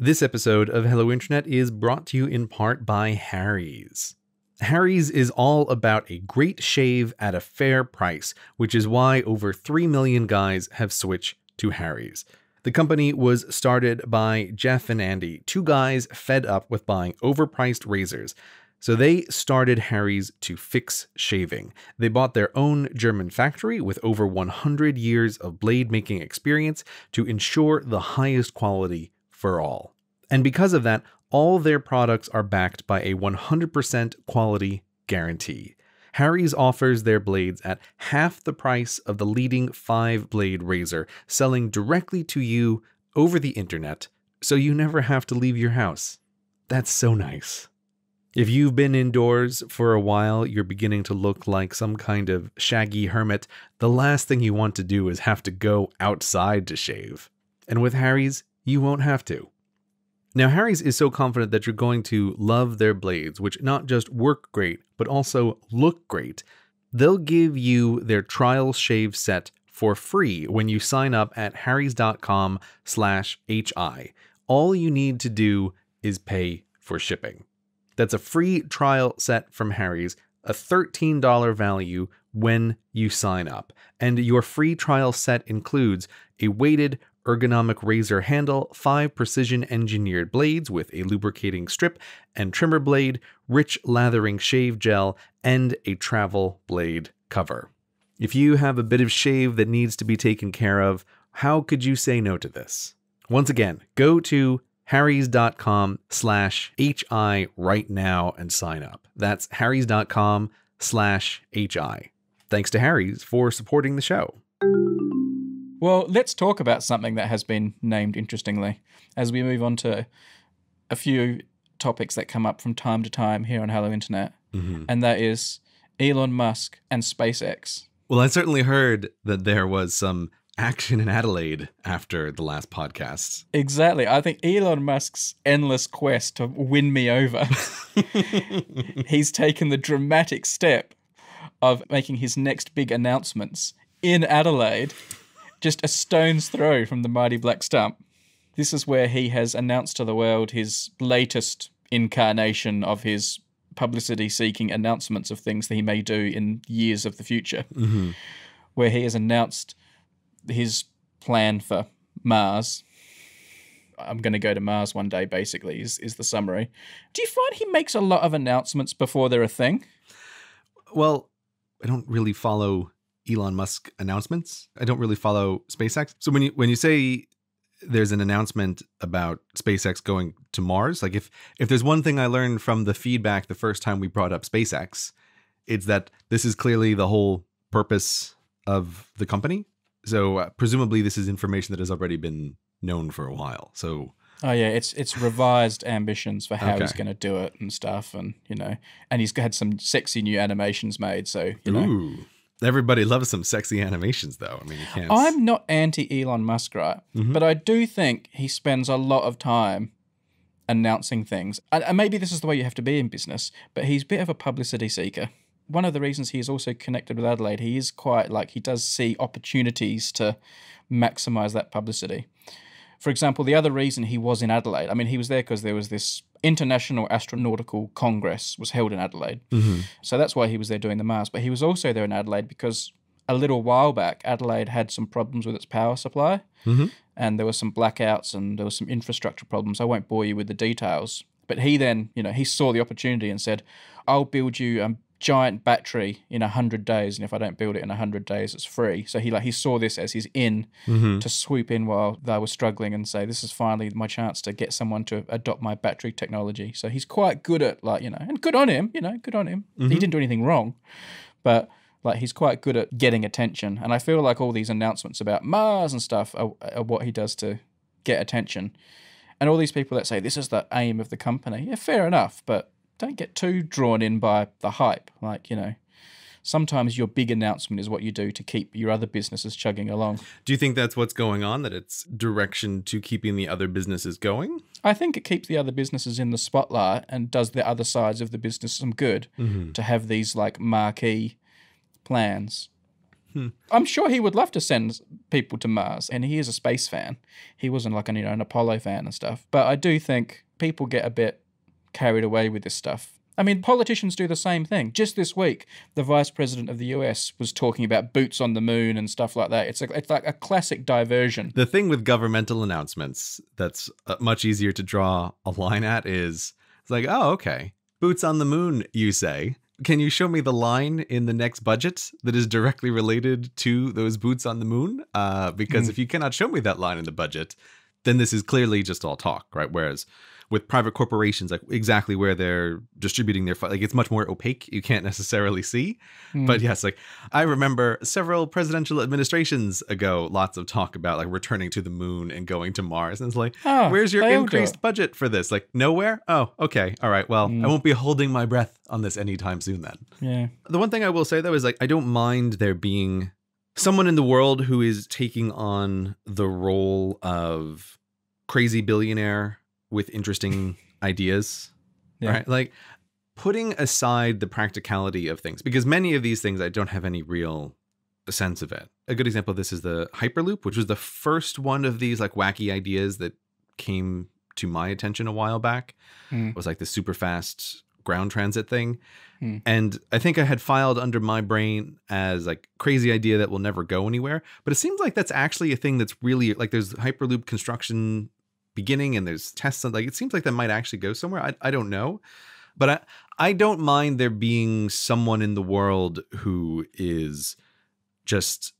This episode of Hello Internet is brought to you in part by Harry's. Harry's is all about a great shave at a fair price, which is why over 3 million guys have switched to Harry's. The company was started by Jeff and Andy, two guys fed up with buying overpriced razors. So they started Harry's to fix shaving. They bought their own German factory with over 100 years of blade making experience to ensure the highest quality for all. And because of that, all their products are backed by a 100% quality guarantee. Harry's offers their blades at half the price of the leading five blade razor, selling directly to you over the internet, so you never have to leave your house. That's so nice. If you've been indoors for a while, you're beginning to look like some kind of shaggy hermit, the last thing you want to do is have to go outside to shave. And with Harry's, you won't have to. Now, Harry's is so confident that you're going to love their blades, which not just work great, but also look great. They'll give you their trial shave set for free when you sign up at harrys.com slash hi. All you need to do is pay for shipping. That's a free trial set from Harry's, a $13 value when you sign up. And your free trial set includes a weighted ergonomic razor handle, five precision engineered blades with a lubricating strip and trimmer blade, rich lathering shave gel, and a travel blade cover. If you have a bit of shave that needs to be taken care of, how could you say no to this? Once again, go to harrys.com slash hi right now and sign up. That's harrys.com slash hi. Thanks to Harry's for supporting the show. Well, let's talk about something that has been named interestingly as we move on to a few topics that come up from time to time here on Hello Internet, Mm-hmm. and that is Elon Musk and SpaceX. Well, I certainly heard that there was some action in Adelaide after the last podcast. Exactly. I think Elon Musk's endless quest to win me over, [laughs] he's taken the dramatic step of making his next big announcements in Adelaide, just a stone's throw from the mighty Black Stump. This is where he has announced to the world his latest incarnation of his publicity seeking announcements of things that he may do in years of the future, Mm-hmm. where he has announced his plan for Mars. I'm going to go to Mars one day, basically, is, is the summary. Do you find he makes a lot of announcements before they're a thing? Well, I don't really follow Elon Musk announcements. I don't really follow SpaceX. So when you when you say there's an announcement about SpaceX going to Mars, like if if there's one thing I learned from the feedback the first time we brought up SpaceX, it's that this is clearly the whole purpose of the company. So uh, presumably this is information that has already been known for a while. So Oh yeah, it's it's revised ambitions for how he's going to do it and stuff, and you know, and he's had some sexy new animations made. So you know, ooh, everybody loves some sexy animations though. I mean, you can't. I'm not anti Elon Musk, right? Mhm. But I do think he spends a lot of time announcing things. And and maybe this is the way you have to be in business, but he's a bit of a publicity seeker. One of the reasons he is also connected with Adelaide, he is quite like he does see opportunities to maximize that publicity. For example, the other reason he was in Adelaide, I mean, he was there because there was this International Astronautical Congress was held in Adelaide. Mhm. So that's why he was there doing the Mars. But he was also there in Adelaide because a little while back, Adelaide had some problems with its power supply, Mhm. and there were some blackouts and there was some infrastructure problems. I won't bore you with the details. But he then, you know, he saw the opportunity and said, "I'll build you a giant battery in a hundred days, and if I don't build it in a hundred days, it's free." So he like he saw this as his in Mhm. to swoop in while they were struggling and say, "This is finally my chance to get someone to adopt my battery technology." So he's quite good at like you know, and good on him, you know, good on him. He didn't do anything wrong, but like he's quite good at getting attention. And I feel like all these announcements about Mars and stuff are, are what he does to get attention. And all these people that say this is the aim of the company, yeah, fair enough, but don't get too drawn in by the hype. Like you know. Sometimes your big announcement is what you do to keep your other businesses chugging along. Do you think that's what's going on? That it's direction to keeping the other businesses going? I think it keeps the other businesses in the spotlight and does the other sides of the business some good Mm-hmm. to have these like marquee plans. Hmm. I'm sure he would love to send people to Mars, and he is a space fan. He wasn't like an, you know, an Apollo fan and stuff. But I do think people get a bit carried away with this stuff. I mean, politicians do the same thing. Just this week, the vice president of the US was talking about boots on the moon and stuff like that. It's like it's like a classic diversion. The thing with governmental announcements that's uh, much easier to draw a line at is it's like, oh, okay. Boots on the moon, you say. Can you show me the line in the next budget that is directly related to those boots on the moon? Uh, because Hmm. if you cannot show me that line in the budget, then this is clearly just all talk, right? Whereas with private corporations, like exactly where they're distributing their, like it's much more opaque. You can't necessarily see. Hmm. But yes, like I remember several presidential administrations ago, lots of talk about like returning to the moon and going to Mars. And it's like, Ah, where's your increased budget for this? Like nowhere? Oh, okay. All right. Well, Mm. I won't be holding my breath on this anytime soon then. Yeah. The one thing I will say though is like I don't mind there being someone in the world who is taking on the role of crazy billionaire with interesting [laughs] ideas. Yeah. Right? Like putting aside the practicality of things because many of these things I don't have any real sense of it. A good example of this is the Hyperloop, which was the first one of these like wacky ideas that came to my attention a while back. Hmm. It was like the super fast ground transit thing. Hmm. And I think I had filed under my brain as like crazy idea that will never go anywhere. But it seems like that's actually a thing that's really like there's Hyperloop construction beginning and there's tests and like it seems like that might actually go somewhere. I, I don't know. But I, I don't mind there being someone in the world who is just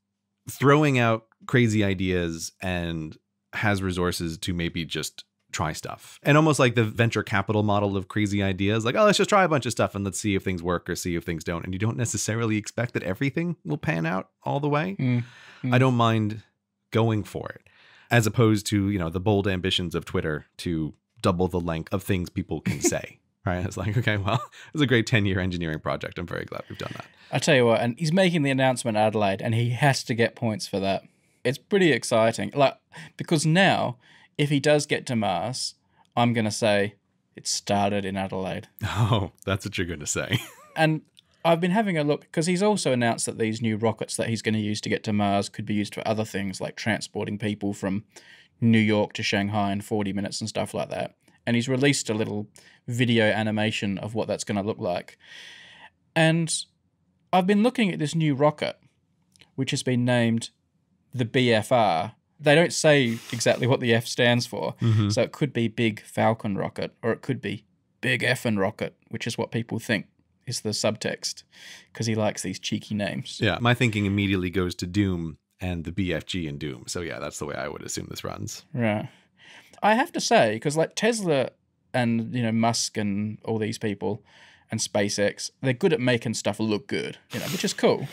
throwing out crazy ideas and has resources to maybe just try stuff. And almost like the venture capital model of crazy ideas, like, oh, let's just try a bunch of stuff and let's see if things work or see if things don't. And you don't necessarily expect that everything will pan out all the way. Mm. I don't mind going for it, as opposed to, you know, the bold ambitions of Twitter to double the length of things people can [laughs] say. Right. It's like, okay, well, [laughs] it's a great 10 year engineering project. I'm very glad we've done that. I tell you what, and he's making the announcement at Adelaide, and he has to get points for that. It's pretty exciting, like because now, if he does get to Mars, I'm gonna say it started in Adelaide, [laughs] Oh, that's what you're going to say. and I've been having a look because he's also announced that these new rockets that he's going to use to get to Mars could be used for other things like transporting people from New York to Shanghai in 40 minutes and stuff like that. And he's released a little video animation of what that's going to look like. And I've been looking at this new rocket, which has been named the BFR. They don't say exactly what the F stands for. Mhm. So it could be Big Falcon Rocket, or it could be Big F and Rocket, which is what people think is the subtext, because he likes these cheeky names. Yeah. My thinking immediately goes to Doom and the BFG in Doom. So, yeah, that's the way I would assume this runs. Right. I have to say, because like Tesla and you know Musk and all these people and SpaceX, they're good at making stuff look good, you know, which is cool.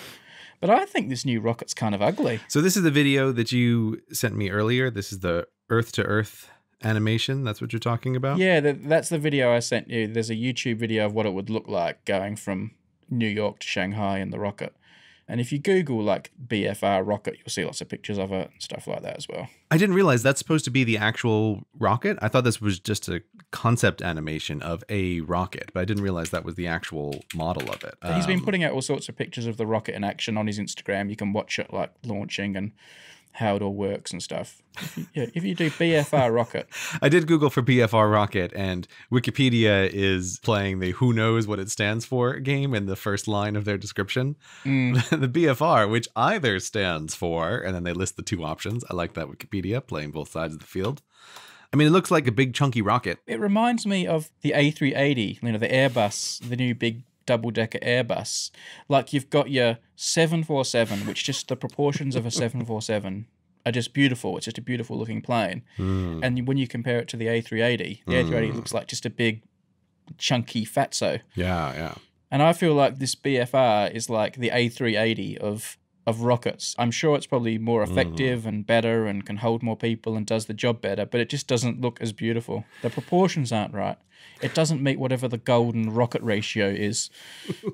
But I think this new rocket's kind of ugly. So, this is the video that you sent me earlier. This is the Earth to Earth animation. That's what you're talking about? Yeah, that, that's the video I sent you. There's a YouTube video of what it would look like going from New York to Shanghai in the rocket. And if you Google like BFR rocket, you'll see lots of pictures of it and stuff like that as well. I didn't realize that's supposed to be the actual rocket. I thought this was just a concept animation of a rocket, but I didn't realize that was the actual model of it. He's been Um, putting out all sorts of pictures of the rocket in action on his Instagram. You can watch it like launching and how it all works and stuff. If you, yeah, if you do BFR rocket, [laughs] I did Google for BFR rocket, and Wikipedia is playing the "Who knows what it stands for" game in the first line of their description. mm, [laughs] the BFR, which either stands for, and then they list the two options. I like that Wikipedia playing both sides of the field. I mean, it looks like a big chunky rocket. it reminds me of the A380, you know, the Airbus, the new big double decker Airbus. Like you've got your 747, which just the proportions of a 747 are just beautiful. It's just a beautiful looking plane. Hmm. And when you compare it to the A380, the A380 looks like just a big, chunky fatso. Yeah, yeah. And I feel like this BFR is like the A380 of of rockets. I'm sure it's probably more mm. effective and better and can hold more people and does the job better, but it just doesn't look as beautiful. The proportions aren't right. It doesn't meet whatever the golden rocket ratio is.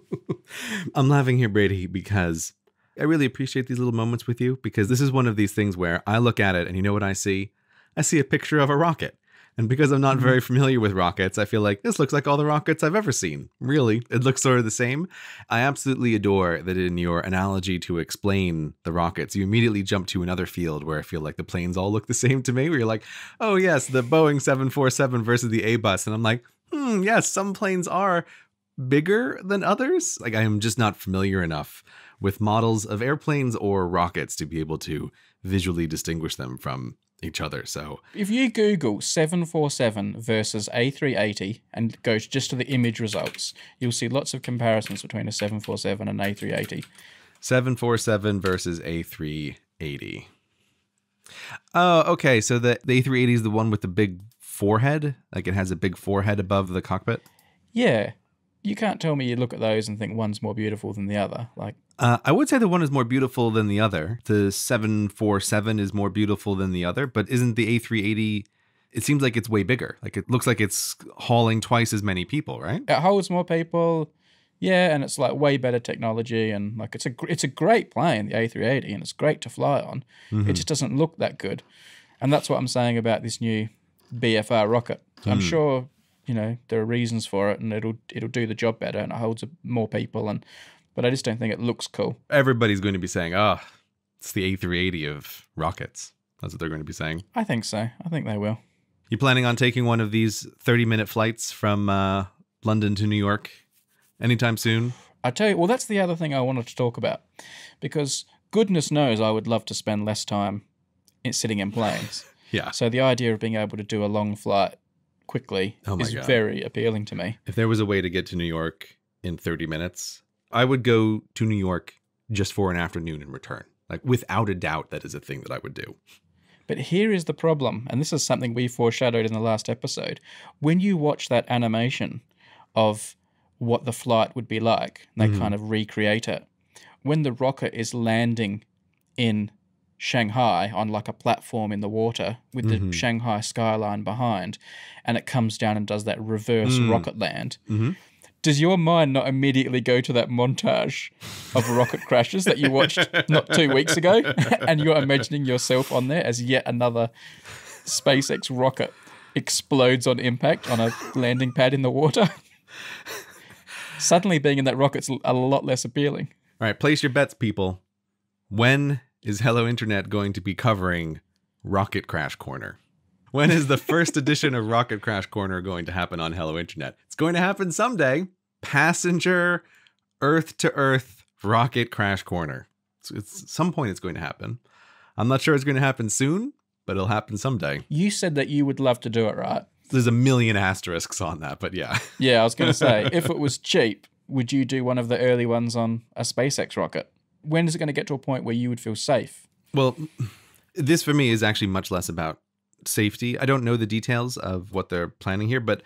[laughs] I'm laughing here, Brady, because I really appreciate these little moments with you because this is one of these things where I look at it and you know what I see? I see a picture of a rocket. And because I'm not very familiar with rockets, I feel like this looks like all the rockets I've ever seen. Really, it looks sort of the same. I absolutely adore that in your analogy to explain the rockets, you immediately jump to another field where I feel like the planes all look the same to me, where you're like, oh, yes, the Boeing 747 versus the Airbus. And I'm like, hmm, yes, some planes are bigger than others. Like I am just not familiar enough with models of airplanes or rockets to be able to visually distinguish them from each other. So If you Google 747 versus A380 and go just to the image results, you'll see lots of comparisons between a 747 and A380. 747 versus A380. Oh, okay. So the, the A380 is the one with the big forehead? Like it has a big forehead above the cockpit? Yeah. You can't tell me you look at those and think one's more beautiful than the other. Like, Uh, I would say the one is more beautiful than the other. The 747 is more beautiful than the other, but isn't the A380? It seems like it's way bigger. Like it looks like it's hauling twice as many people, right? it holds more people. Yeah, and it's like way better technology, and like it's a it's a great plane, the A380, and it's great to fly on. It just doesn't look that good, and that's what I'm saying about this new BFR rocket. I'm sure you know there are reasons for it, and it'll it'll do the job better, and it holds more people, and but I just don't think it looks cool. Everybody's going to be saying, "Oh, it's the A380 of rockets." That's what they're going to be saying. I think so. I think they will. You planning on taking one of these 30-minute flights from uh, London to New York anytime soon? I tell you, well, that's the other thing I wanted to talk about, because goodness knows I would love to spend less time in, sitting in planes. [laughs] Yeah. So the idea of being able to do a long flight quickly Oh is God. very appealing to me. If there was a way to get to New York in 30 minutes, I would go to New York just for an afternoon and return. Like without a doubt, that is a thing that I would do. But here is the problem, and this is something we foreshadowed in the last episode. When you watch that animation of what the flight would be like, they Mhm. kind of recreate it. When the rocket is landing in Shanghai on like a platform in the water with the Mhm. Shanghai skyline behind, and it comes down and does that reverse Mm. rocket land, Mhm. does your mind not immediately go to that montage of rocket crashes that you watched not two weeks ago [laughs] and you're imagining yourself on there as yet another SpaceX rocket explodes on impact on a landing pad in the water? [laughs] Suddenly being in that rocket's a lot less appealing. All right, place your bets, people. When is Hello Internet going to be covering Rocket Crash Corner? When is the first edition of Rocket Crash Corner going to happen on Hello Internet? It's going to happen someday. Passenger Earth to Earth Rocket Crash Corner. It's, it's some point it's going to happen. I'm not sure it's going to happen soon, but it'll happen someday. You said that you would love to do it, right? There's a million asterisks on that, but yeah. Yeah, I was going to say, [laughs] if it was cheap, would you do one of the early ones on a SpaceX rocket? When is it going to get to a point where you would feel safe? Well, this for me is actually much less about safety. I don't know the details of what they're planning here, but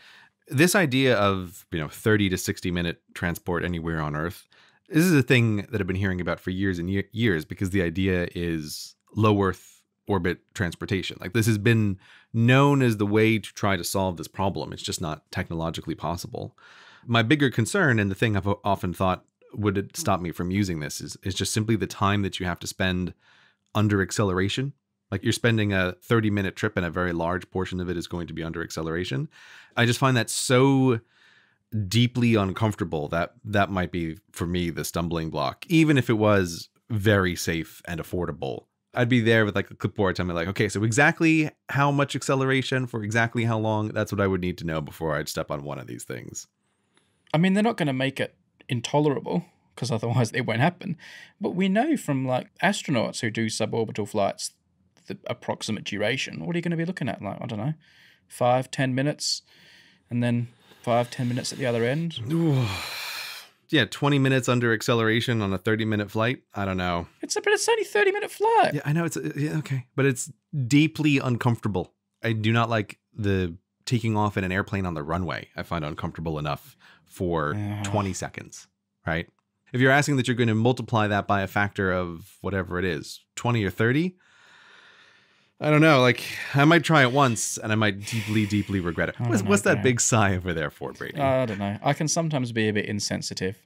this idea of, you know, 30 to 60 minute transport anywhere on Earth, this is a thing that I've been hearing about for years and ye- years because the idea is low Earth orbit transportation. Like this has been known as the way to try to solve this problem. It's just not technologically possible. My bigger concern and the thing I've often thought would it stop me from using this is, is just simply the time that you have to spend under acceleration. Like you're spending a 30 minute trip and a very large portion of it is going to be under acceleration. I just find that so deeply uncomfortable that that might be for me the stumbling block. Even if it was very safe and affordable. I'd be there with like a clipboard telling me like, okay, so exactly how much acceleration for exactly how long, that's what I would need to know before I'd step on one of these things. I mean, they're not going to make it intolerable because otherwise it won't happen. But we know from like astronauts who do suborbital flights the approximate duration. What are you going to be looking at? Like, I don't know, five, ten minutes, and then five, ten minutes at the other end. [sighs] yeah, 20 minutes under acceleration on a 30 minute flight. I don't know. It's a, but it's only thirty minute flight. Yeah, I know it's uh, yeah, okay, but it's deeply uncomfortable. I do not like the taking off in an airplane on the runway. I find uncomfortable enough for Yeah. 20 seconds, right? If you're asking that you're going to multiply that by a factor of whatever it is, 20 or 30, I don't know. Like, I might try it once and I might deeply, deeply regret it. What's, don't what's that big sigh over there for, Brady? Uh, I don't know. I can sometimes be a bit insensitive,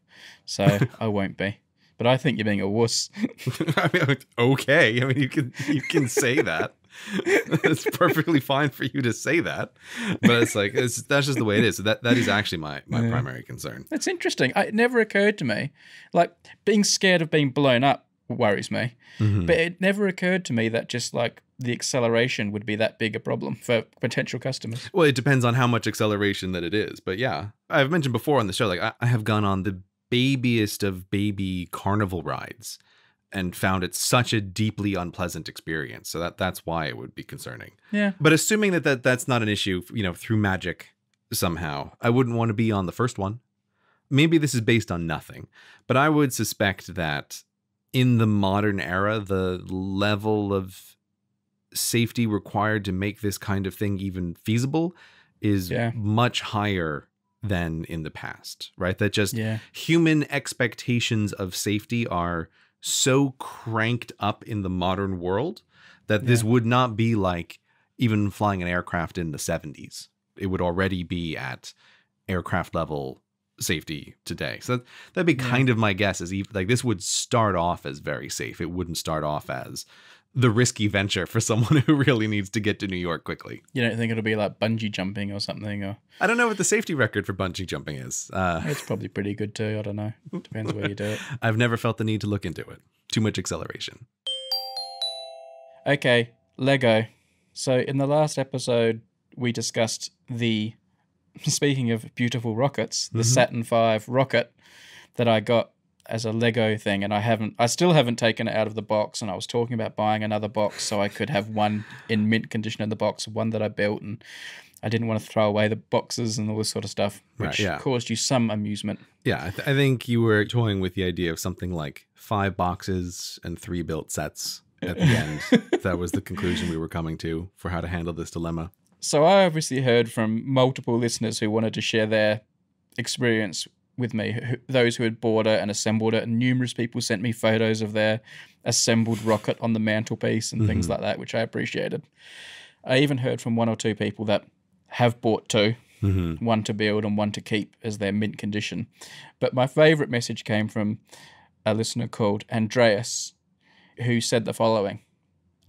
so [laughs] I won't be. But I think you're being a wuss. [laughs] I mean, okay. I mean, you can you can say that. [laughs] it's perfectly fine for you to say that, but it's like it's that's just the way it is. So that that is actually my my Yeah. primary concern. That's interesting. I, it never occurred to me. Like being scared of being blown up worries me, Mhm. but it never occurred to me that just like the acceleration would be that big a problem for potential customers. Well, it depends on how much acceleration that it is, but yeah, I've mentioned before on the show, like I, I have gone on the babiest of baby carnival rides and found it such a deeply unpleasant experience. So that that's why it would be concerning. Yeah. But assuming that, that that's not an issue, you know, through magic somehow, I wouldn't want to be on the first one. Maybe this is based on nothing, but I would suspect that in the modern era, the level of safety required to make this kind of thing even feasible is Yeah. much higher than in the past, right? That just Yeah. human expectations of safety are so cranked up in the modern world that this Yeah. would not be like even flying an aircraft in the 70s. It would already be at aircraft level safety today. So that, that'd be Yeah. kind of my guess is even, like this would start off as very safe. It wouldn't start off as the risky venture for someone [laughs] who really needs to get to New York quickly. You don't think it'll be like bungee jumping or something, or I don't know what the safety record for bungee jumping is. Uh, it's probably pretty good too. I don't know. Depends where you do it. [laughs] I've never felt the need to look into it. Too much acceleration. Okay, Lego. So in the last episode, we discussed the. [laughs] Speaking of beautiful rockets, the Mhm. Saturn V rocket that I got as a Lego thing, and I haven't, I still haven't taken it out of the box. And I was talking about buying another box so I could have one in mint condition in the box, one that I built, and I didn't want to throw away the boxes and all this sort of stuff, Right, which yeah. caused you some amusement. Yeah, I, th- I think you were toying with the idea of something like five boxes and three built sets at the end. [laughs] that was the conclusion we were coming to for how to handle this dilemma. So I obviously heard from multiple listeners who wanted to share their experience with me, who, those who had bought it and assembled it, and numerous people sent me photos of their assembled rocket on the mantelpiece and things like that, which I appreciated. I even heard from one or two people that have bought two, Mm-hmm. one to build and one to keep as their mint condition. But my favorite message came from a listener called Andreas, who said the following.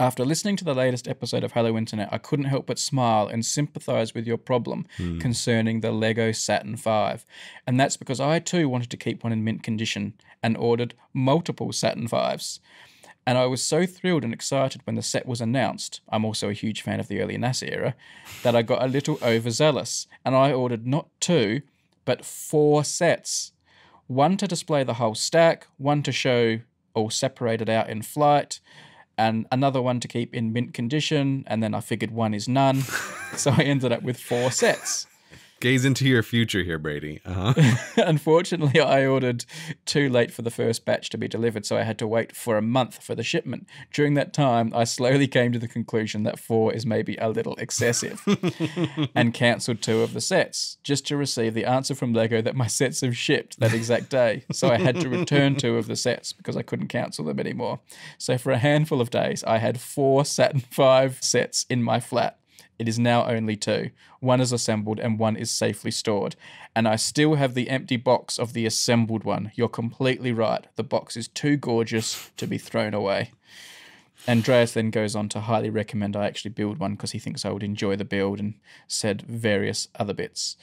After listening to the latest episode of Hello Internet, I couldn't help but smile and sympathize with your problem hmm. concerning the Lego Saturn V. And that's because I too wanted to keep one in mint condition and ordered multiple Saturn Vs. And I was so thrilled and excited when the set was announced. I'm also a huge fan of the early NASA era, that I got a little overzealous and I ordered not two, but four sets one to display the whole stack, one to show all separated out in flight, and another one to keep in mint condition. And then I figured one is none. [laughs] so I ended up with four sets. Gaze into your future here, Brady. Uh-huh. [laughs] Unfortunately, I ordered too late for the first batch to be delivered, so I had to wait for a month for the shipment. During that time, I slowly came to the conclusion that four is maybe a little excessive [laughs] and cancelled two of the sets just to receive the answer from Lego that my sets have shipped that exact day. So I had to return two of the sets because I couldn't cancel them anymore. So for a handful of days, I had four Saturn V sets in my flat. It is now only two. One is assembled and one is safely stored. And I still have the empty box of the assembled one. You're completely right. The box is too gorgeous to be thrown away. Andreas then goes on to highly recommend I actually build one because he thinks I would enjoy the build and said various other bits.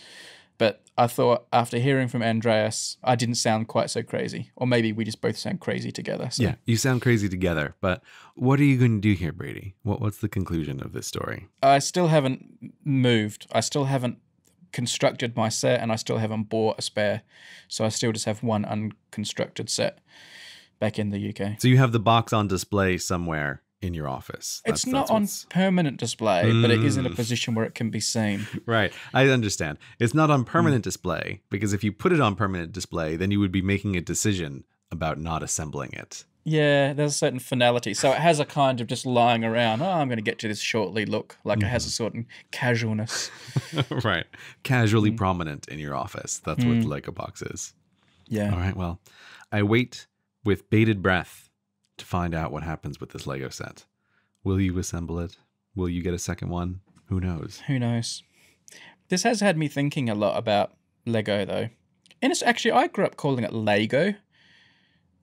But I thought after hearing from Andreas, I didn't sound quite so crazy. Or maybe we just both sound crazy together. So yeah, you sound crazy together, but what are you going to do here, Brady? What, what's the conclusion of this story? I still haven't moved. I still haven't constructed my set and I still haven't bought a spare. So I still just have one unconstructed set back in the UK. So you have the box on display somewhere in your office. It's not that's on what's- permanent display, but it is in a Mm. position where it can be seen. [laughs] Right. I understand. It's not on Mm. permanent display because if you put it on permanent display, then you would be making a decision about not assembling it. Yeah, there's a certain finality. So it has a kind of just lying around, oh, I'm going to get to this shortly look. Like it has a certain casualness. [laughs] right. Casually Mm. prominent in your office. That's what the Lego box is. Yeah. All right. Well, I wait with bated breath to find out what happens with this Lego set. Will you assemble it? Will you get a second one? Who knows? Who knows? This has had me thinking a lot about Lego, though. And it's actually, I grew up calling it Lego.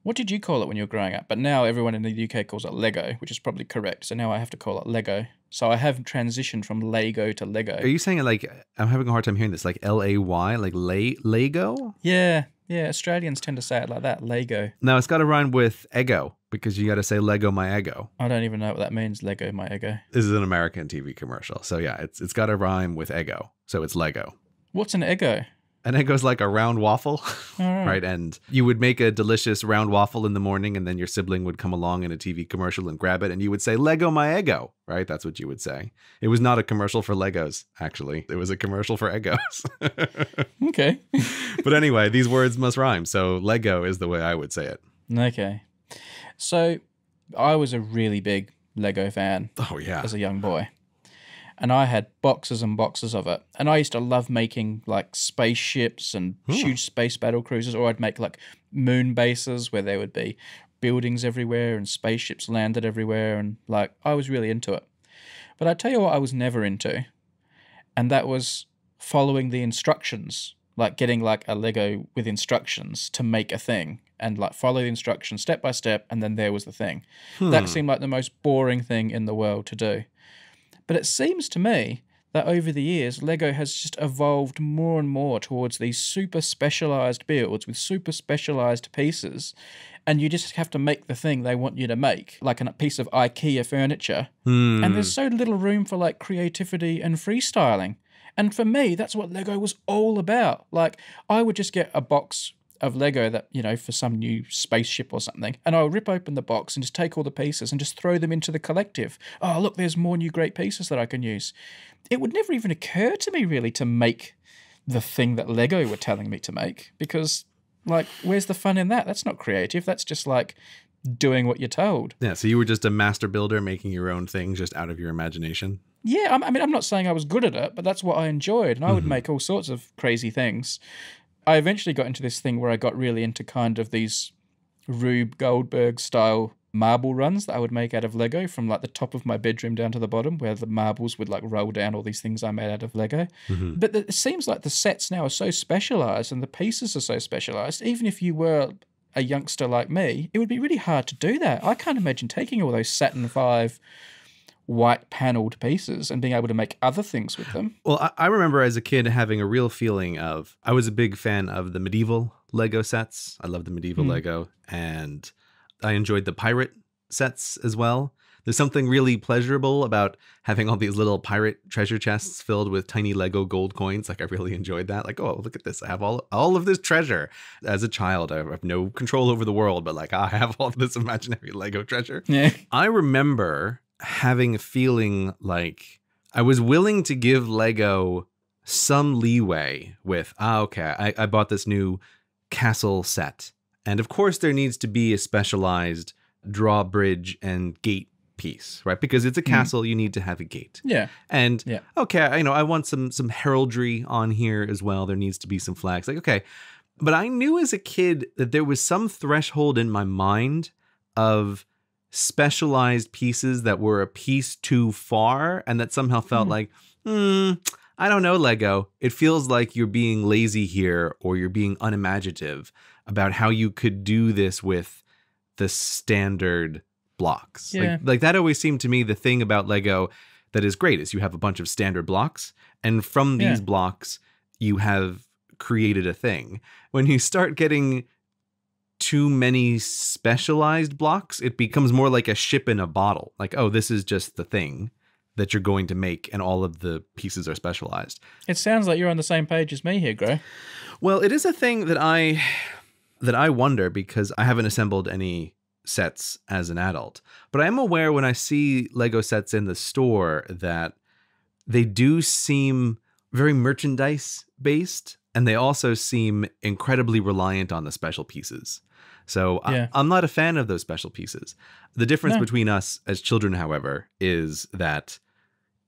What did you call it when you were growing up? But now everyone in the UK calls it Lego, which is probably correct. So now I have to call it Lego. So I have transitioned from Lego to Lego. Are you saying it like I'm having a hard time hearing this? Like L A Y, like lay Lego? yeah, yeah. Australians tend to say it like that, Lego. No, it's got to rhyme with Eggo because you got to say Lego my Eggo. I don't even know what that means, Lego, my Eggo. This is an American TV commercial, so yeah, it's it's got to rhyme with Eggo, so it's Lego. What's an Eggo? An goes like a round waffle, right. [laughs] Mm. right? And you would make a delicious round waffle in the morning, and then your sibling would come along in a TV commercial and grab it, and you would say Lego my Eggo, right? That's what you would say. It was not a commercial for Legos, actually. It was a commercial for Eggos. [laughs] Okay. but anyway, these words must rhyme, so Lego is the way I would say it. okay. So I was a really big Lego fan Oh yeah. as a young boy. And I had boxes and boxes of it. And I used to love making like spaceships and Hmm. huge space battle cruisers, or I'd make like moon bases where there would be buildings everywhere and spaceships landed everywhere. And like, I was really into it. But I tell you what, I was never into. And that was following the instructions, like getting like a Lego with instructions to make a thing and like follow the instructions step by step. And then there was the thing. That Hmm. seemed like the most boring thing in the world to do. But it seems to me that over the years, Lego has just evolved more and more towards these super specialized builds with super specialized pieces. And you just have to make the thing they want you to make, like a piece of IKEA furniture. Hmm. And there's so little room for like creativity and freestyling. And for me, that's what Lego was all about. Like, I would just get a box of Lego that, you know, for some new spaceship or something, and I'll rip open the box and just take all the pieces and just throw them into the collective. Oh, look, there's more new great pieces that I can use. It would never even occur to me really to make the thing that Lego were telling me to make because, like, where's the fun in that? That's not creative. That's just like doing what you're told. Yeah, so you were just a master builder making your own things just out of your imagination. Yeah, I'm- I mean, I'm not saying I was good at it, but that's what I enjoyed, and I would Mhm. make all sorts of crazy things. I eventually got into this thing where I got really into kind of these Rube Goldberg style marble runs that I would make out of Lego from like the top of my bedroom down to the bottom, where the marbles would like roll down all these things I made out of Lego. Mhm. But it seems like the sets now are so specialized and the pieces are so specialized. Even if you were a youngster like me, it would be really hard to do that. I can't imagine taking all those Saturn V white paneled pieces and being able to make other things with them. Well, I, I remember as a kid having a real feeling of I was a big fan of the medieval Lego sets. I love the medieval Hmm. Lego, and I enjoyed the pirate sets as well. There's something really pleasurable about having all these little pirate treasure chests filled with tiny Lego gold coins. Like I really enjoyed that. Like, oh, look at this! I have all all of this treasure. As a child, I have no control over the world, but like I have all this imaginary Lego treasure. Yeah. I remember having a feeling like I was willing to give Lego some leeway with, ah, okay, I, I bought this new castle set. And of course, there needs to be a specialized drawbridge and gate piece, right? Because it's a Mhm. castle, you need to have a gate. Yeah. And Yeah. okay, I- you know, I want some some heraldry on here as well. There needs to be some flags. Like, okay. But I knew as a kid that there was some threshold in my mind of specialized pieces that were a piece too far and that somehow felt Hmm. like, hmm, I don't know, Lego. It feels like you're being lazy here or you're being unimaginative about how you could do this with the standard blocks. Yeah. Like, like that always seemed to me the thing about Lego that is great is you have a bunch of standard blocks and from these Yeah. blocks you have created a thing. When you start getting too many specialized blocks, it becomes more like a ship in a bottle. Like, oh, this is just the thing that you're going to make and all of the pieces are specialized. It sounds like you're on the same page as me here, Grey. Well, it is a thing that I that I wonder because I haven't assembled any sets as an adult. But I am aware when I see Lego sets in the store that they do seem very merchandise based and they also seem incredibly reliant on the special pieces. So Yeah. I, I'm not a fan of those special pieces. The difference No. between us as children, however, is that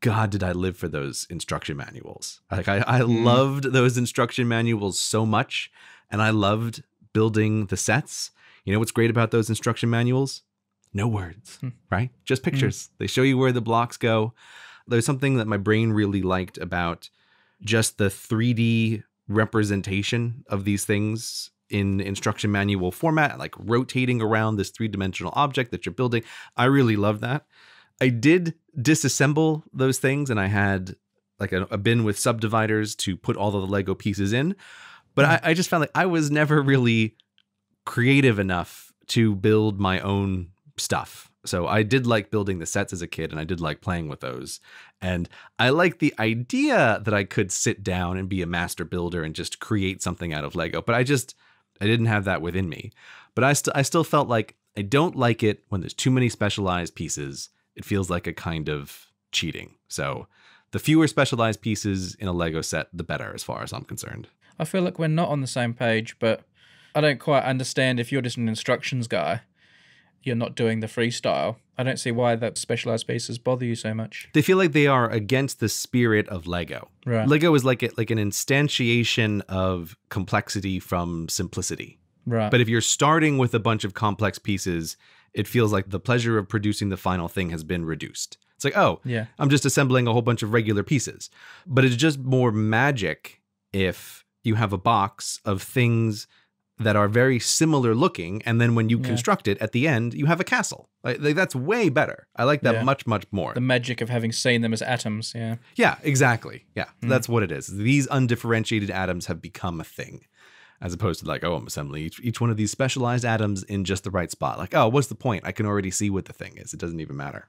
God, did I live for those instruction manuals? Like I, I Mm. loved those instruction manuals so much, and I loved building the sets. You know what's great about those instruction manuals? No words, Hmm. right? Just pictures. They show you where the blocks go. There's something that my brain really liked about just the 3D representation of these things in instruction manual format, like rotating around this three dimensional object that you're building. I really love that. I did disassemble those things and I had like a, a bin with subdividers to put all of the Lego pieces in. But hmm. I, I just found like I was never really creative enough to build my own stuff. So I did like building the sets as a kid and I did like playing with those. And I like the idea that I could sit down and be a master builder and just create something out of Lego. But I just I didn't have that within me. But I still I still felt like I don't like it when there's too many specialized pieces. It feels like a kind of cheating. So the fewer specialized pieces in a Lego set, the better as far as I'm concerned. I feel like we're not on the same page, but I don't quite understand if you're just an instructions guy, you're not doing the freestyle. I don't see why that specialized pieces bother you so much. They feel like they are against the spirit of Lego. Right. Lego is like a, like an instantiation of complexity from simplicity. right. But if you're starting with a bunch of complex pieces, it feels like the pleasure of producing the final thing has been reduced. It's like, oh, yeah. I'm just assembling a whole bunch of regular pieces. But it's just more magic if you have a box of things that are very similar looking, and then when you Yeah. construct it at the end, you have a castle. Like, that's way better. I like that Yeah. much, much more. The magic of having seen them as atoms. Yeah. Yeah, exactly. Yeah, Hmm. that's what it is. These undifferentiated atoms have become a thing, as opposed to like, oh, I'm assembling each, each one of these specialized atoms in just the right spot. Like, oh, what's the point? I can already see what the thing is. It doesn't even matter.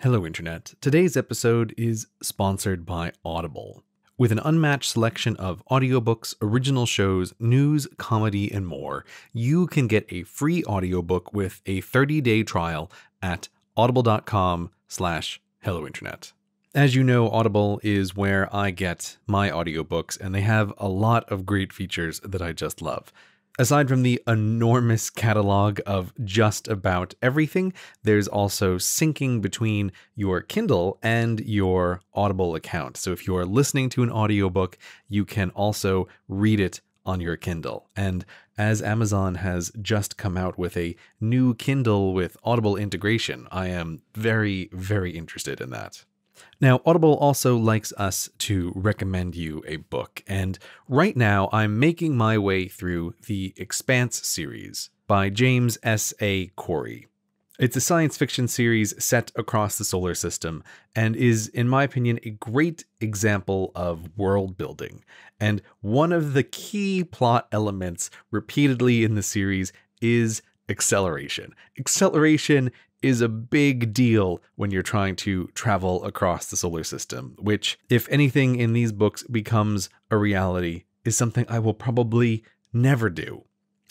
Hello, Internet. Today's episode is sponsored by Audible. With an unmatched selection of audiobooks, original shows, news, comedy, and more, you can get a free audiobook with a 30-day trial at audible.com slash hello internet. As you know, Audible is where I get my audiobooks, and they have a lot of great features that I just love. Aside from the enormous catalog of just about everything, there's also syncing between your Kindle and your Audible account. So if you're listening to an audiobook, you can also read it on your Kindle. And as Amazon has just come out with a new Kindle with Audible integration, I am very, very interested in that. Now, Audible also likes us to recommend you a book, and right now I'm making my way through the Expanse series by James S. A. Corey. It's a science fiction series set across the solar system and is, in my opinion, a great example of world building. And one of the key plot elements repeatedly in the series is acceleration. Acceleration is a big deal when you're trying to travel across the solar system, which, if anything in these books becomes a reality, is something I will probably never do.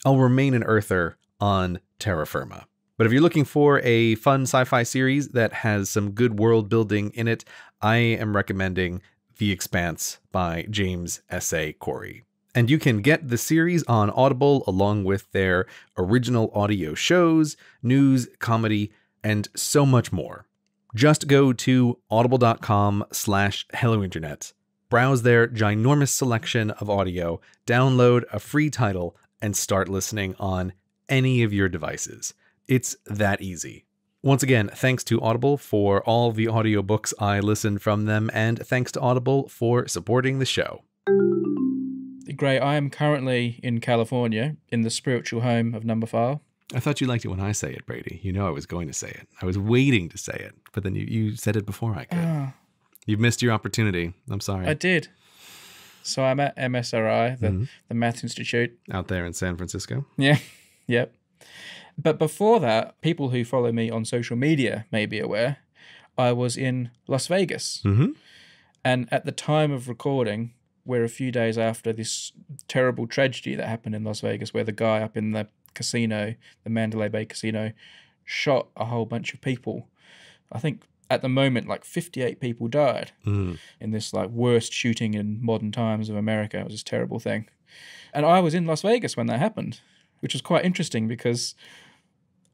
I'll remain an Earther on terra firma. But if you're looking for a fun sci fi series that has some good world building in it, I am recommending The Expanse by James S.A. Corey. And you can get the series on Audible along with their original audio shows, news, comedy, and so much more. Just go to audible.com slash hello internet, browse their ginormous selection of audio, download a free title, and start listening on any of your devices. It's that easy. Once again, thanks to Audible for all the audiobooks I listen from them, and thanks to Audible for supporting the show. Grey, I am currently in California in the spiritual home of Numberphile. I thought you liked it when I say it, Brady. You know I was going to say it. I was waiting to say it, but then you, you said it before I could. Ah, You've missed your opportunity. I'm sorry. I did. So I'm at MSRI, the, Mhm. the Math Institute. Out there in San Francisco. Yeah, [laughs] yep. But before that, people who follow me on social media may be aware, I was in Las Vegas. Mm-hmm. And at the time of recording, we're a few days after this terrible tragedy that happened in Las Vegas, where the guy up in the casino, the Mandalay Bay casino, shot a whole bunch of people. I think at the moment, like 58 people died Mm. in this like worst shooting in modern times of America. It was this terrible thing. And I was in Las Vegas when that happened, which was quite interesting because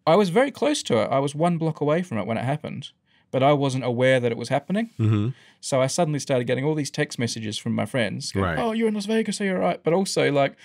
I was very close to it. I was one block away from it when it happened, but I wasn't aware that it was happening. Mm-hmm. So I suddenly started getting all these text messages from my friends. going, Right. Oh, you're in Las Vegas, are you're all right? But also, like,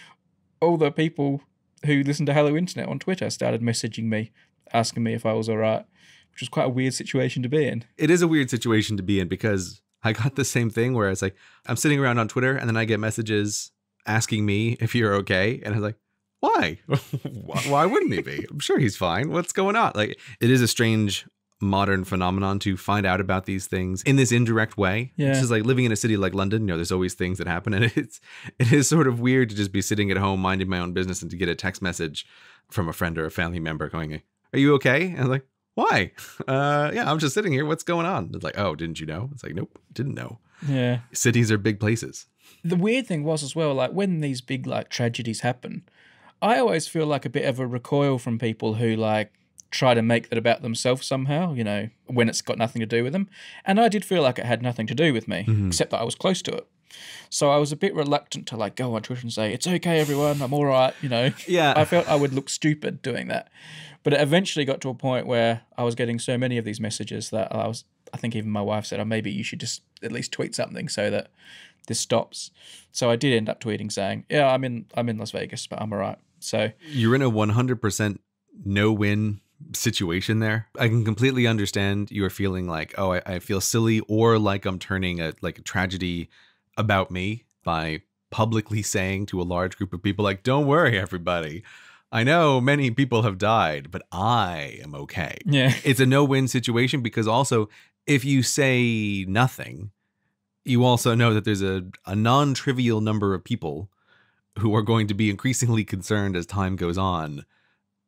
all the people who listened to Hello Internet on Twitter started messaging me, asking me if I was all right, which was quite a weird situation to be in. It is a weird situation to be in because I got the same thing where it's like I'm sitting around on Twitter and then I get messages asking me if you're okay, and I was like, why? [laughs] why why wouldn't he be? I'm sure he's fine. What's going on? Like, it is a strange modern phenomenon to find out about these things in this indirect way. Yeah. It's just like living in a city like London, you know, there's always things that happen and [laughs] it's it is sort of weird to just be sitting at home minding my own business and to get a text message from a friend or a family member going, "Are you okay?" And I'm like, "Why?" [laughs] Uh, yeah, I'm just sitting here. What's going on? It's like, "Oh, didn't you know?" It's like, "Nope, didn't know." Yeah. Cities are big places. the weird thing was as well, like when these big like tragedies happen, I always feel like a bit of a recoil from people who like try to make that about themselves somehow, you know, when it's got nothing to do with them. And I did feel like it had nothing to do with me, mm-hmm. except that I was close to it. So I was a bit reluctant to like go on Twitter and say, It's okay everyone, I'm all right, you know. [laughs] Yeah. I felt I would look stupid doing that. But it eventually got to a point where I was getting so many of these messages that I was I think even my wife said, Oh, maybe you should just at least tweet something so that this stops. So I did end up tweeting saying, "Yeah, I'm in I'm in Las Vegas, but I'm alright." So You're in a 100% no-win situation there. I can completely understand you are feeling like, oh, I, I feel silly, or like I'm turning a like a tragedy about me by publicly saying to a large group of people, like, don't worry, everybody. I know many people have died, but I am okay. yeah, It's a no-win situation because also if you say nothing, you also know that there's a, a non-trivial number of people who are going to be increasingly concerned as time goes on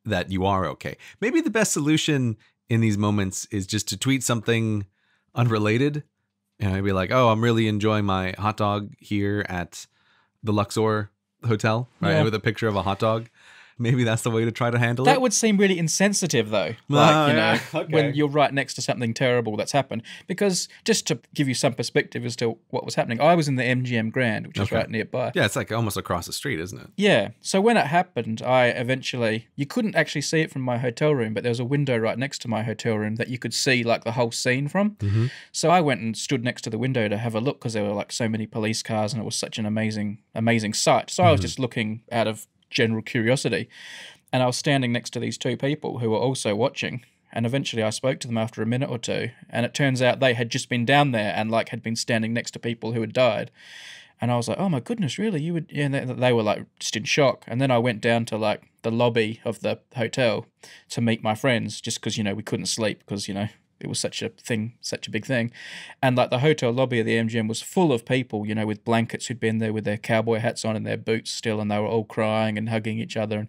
that you are okay. Maybe the best solution in these moments is just to tweet something unrelated and I'd be like, "Oh, I'm really enjoying my hot dog here at the Luxor Hotel," right? Yeah. With a picture of a hot dog. Maybe that's the way to try to handle That it. That would seem really insensitive, though. Like, Oh, you [laughs] know, yeah, okay. when you're right next to something terrible that's happened. Because just to give you some perspective as to what was happening, I was in the MGM Grand, which is right nearby. yeah, it's like almost across the street, isn't it? Yeah. So when it happened, I eventually you couldn't actually see it from my hotel room, but there was a window right next to my hotel room that you could see like the whole scene from. Mm-hmm. So I went and stood next to the window to have a look because there were like so many police cars and it was such an amazing, amazing sight. So I was just looking out of general curiosity, and I was standing next to these two people who were also watching. And eventually, I spoke to them after a minute or two, and it turns out they had just been down there and like had been standing next to people who had died. And I was like, "Oh my goodness, really? You would?" Yeah, and they, they were like just in shock. And then I went down to like the lobby of the hotel to meet my friends, just because you know we couldn't sleep because you know it was such a thing, such a big thing. And like the hotel lobby of the MGM was full of people, you know, with blankets who'd been there with their cowboy hats on and their boots still, and they were all crying and hugging each other. And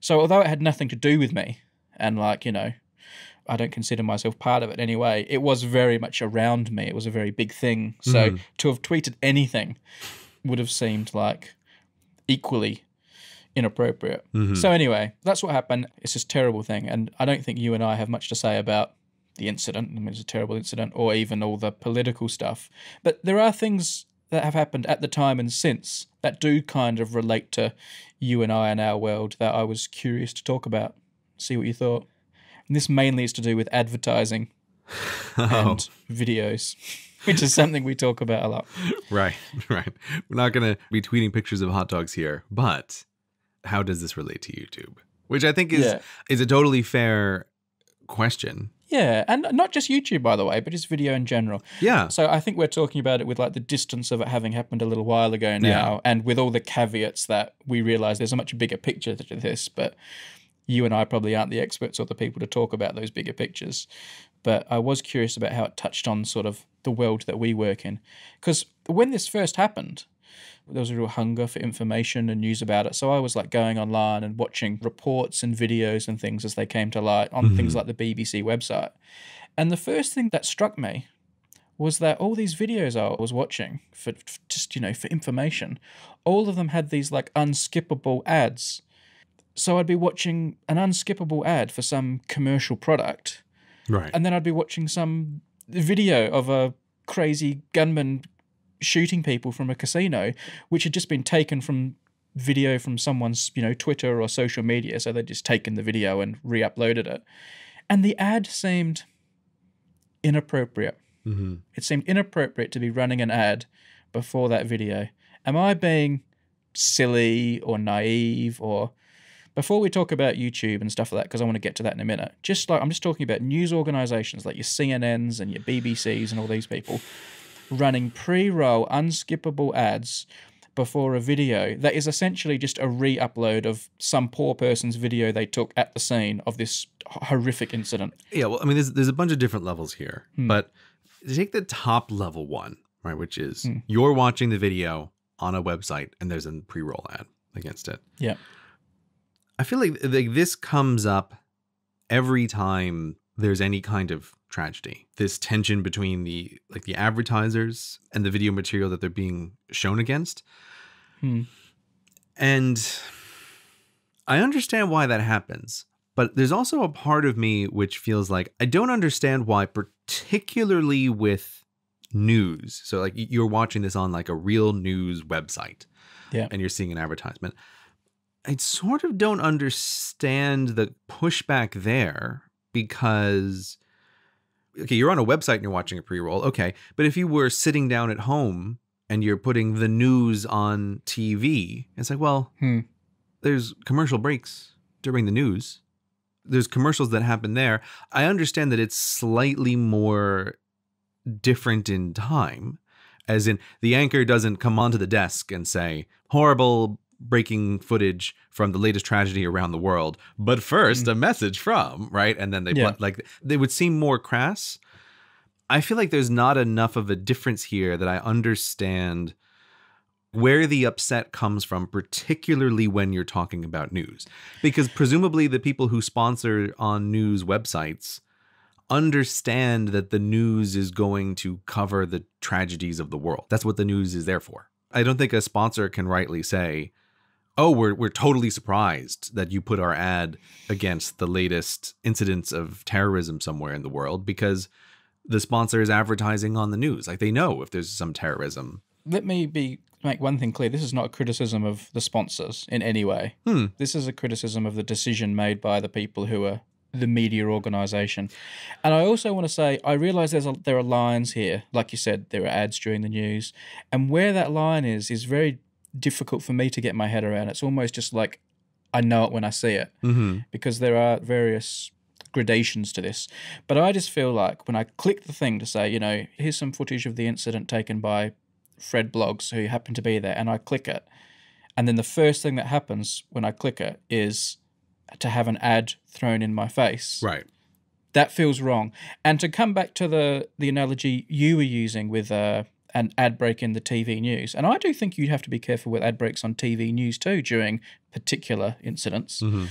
so, although it had nothing to do with me, and like you know, I don't consider myself part of it anyway. It was very much around me. It was a very big thing. So Mhm. to have tweeted anything would have seemed like equally inappropriate. Mhm. So anyway, that's what happened. It's this terrible thing, and I don't think you and I have much to say about the incident. I mean, it's a terrible incident, or even all the political stuff. But there are things that have happened at the time and since that do kind of relate to you and I and our world that I was curious to talk about. See what you thought. And this mainly is to do with advertising [laughs] oh, and videos, which is something we talk about a lot. [laughs] right, [laughs] right. We're not gonna be tweeting pictures of hot dogs here, but how does this relate to YouTube? Which I think is Yeah. is a totally fair question. Yeah, and not just YouTube, by the way, but just video in general. Yeah. So I think we're talking about it with like the distance of it having happened a little while ago now, and with all the caveats that we realize there's a much bigger picture to this, but you and I probably aren't the experts or the people to talk about those bigger pictures. But I was curious about how it touched on sort of the world that we work in. Because when this first happened, there was a real hunger for information and news about it. So I was like going online and watching reports and videos and things as they came to light on things mm-hmm. like the BBC website. And the first thing that struck me was that all these videos I was watching for for just you know for information, all of them had these like unskippable ads. So I'd be watching an unskippable ad for some commercial product, Right. and then I'd be watching some video of a crazy gunman shooting people from a casino, which had just been taken from video from someone's, you know, Twitter or social media. So they'd just taken the video and re-uploaded it. And the ad seemed inappropriate. hmm It seemed inappropriate to be running an ad before that video. Am I being silly or naive or before we talk about YouTube and stuff like that, because I want to get to that in a minute, just like I'm just talking about news organizations like your CNNs and your BBCs and all these people running pre roll unskippable ads before a video that is essentially just a re upload of some poor person's video they took at the scene of this horrific incident. Yeah, well, I mean, there's there's a bunch of different levels here, Hmm. but take the top level one, right, which is Hmm. you're watching the video on a website and there's a pre-roll ad against it. Yeah. I feel like, like this comes up every time there's any kind of tragedy. This tension between the like the advertisers and the video material that they're being shown against. Hmm. And I understand why that happens, but there's also a part of me which feels like I don't understand why, particularly with news. So, like, you're watching this on like a real news website, Yeah. and you're seeing an advertisement. I sort of don't understand the pushback there because, okay, you're on a website and you're watching a pre roll, okay, but if you were sitting down at home and you're putting the news on TV, it's like, well, Hmm. there's commercial breaks during the news. There's commercials that happen there. I understand that it's slightly more different in time, as in the anchor doesn't come onto the desk and say, horrible breaking footage from the latest tragedy around the world, but first mm. a message from, right? And then they, Yeah. like, they would seem more crass. I feel like there's not enough of a difference here that I understand where the upset comes from, particularly when you're talking about news. Because presumably the people who sponsor on news websites understand that the news is going to cover the tragedies of the world. That's what the news is there for. I don't think a sponsor can rightly say, oh, we're we're totally surprised that you put our ad against the latest incidents of terrorism somewhere in the world because the sponsor is advertising on the news. Like they know if there's some terrorism. Let me be make one thing clear. This is not a criticism of the sponsors in any way. Hmm. This is a criticism of the decision made by the people who are the media organization. And I also want to say I realize there's a, there are lines here. Like you said, there are ads during the news. And where that line is is very difficult for me to get my head around. It's almost just like I know it when I see it Mm-hmm. because there are various gradations to this. But I just feel like when I click the thing to say, you know, here's some footage of the incident taken by Fred Bloggs, who happened to be there, and I click it. And then the first thing that happens when I click it is to have an ad thrown in my face. Right. That feels wrong. And to come back to the the analogy you were using with uh, an ad break in the TV news, and I do think you'd have to be careful with ad breaks on TV news too during particular incidents. Mhm.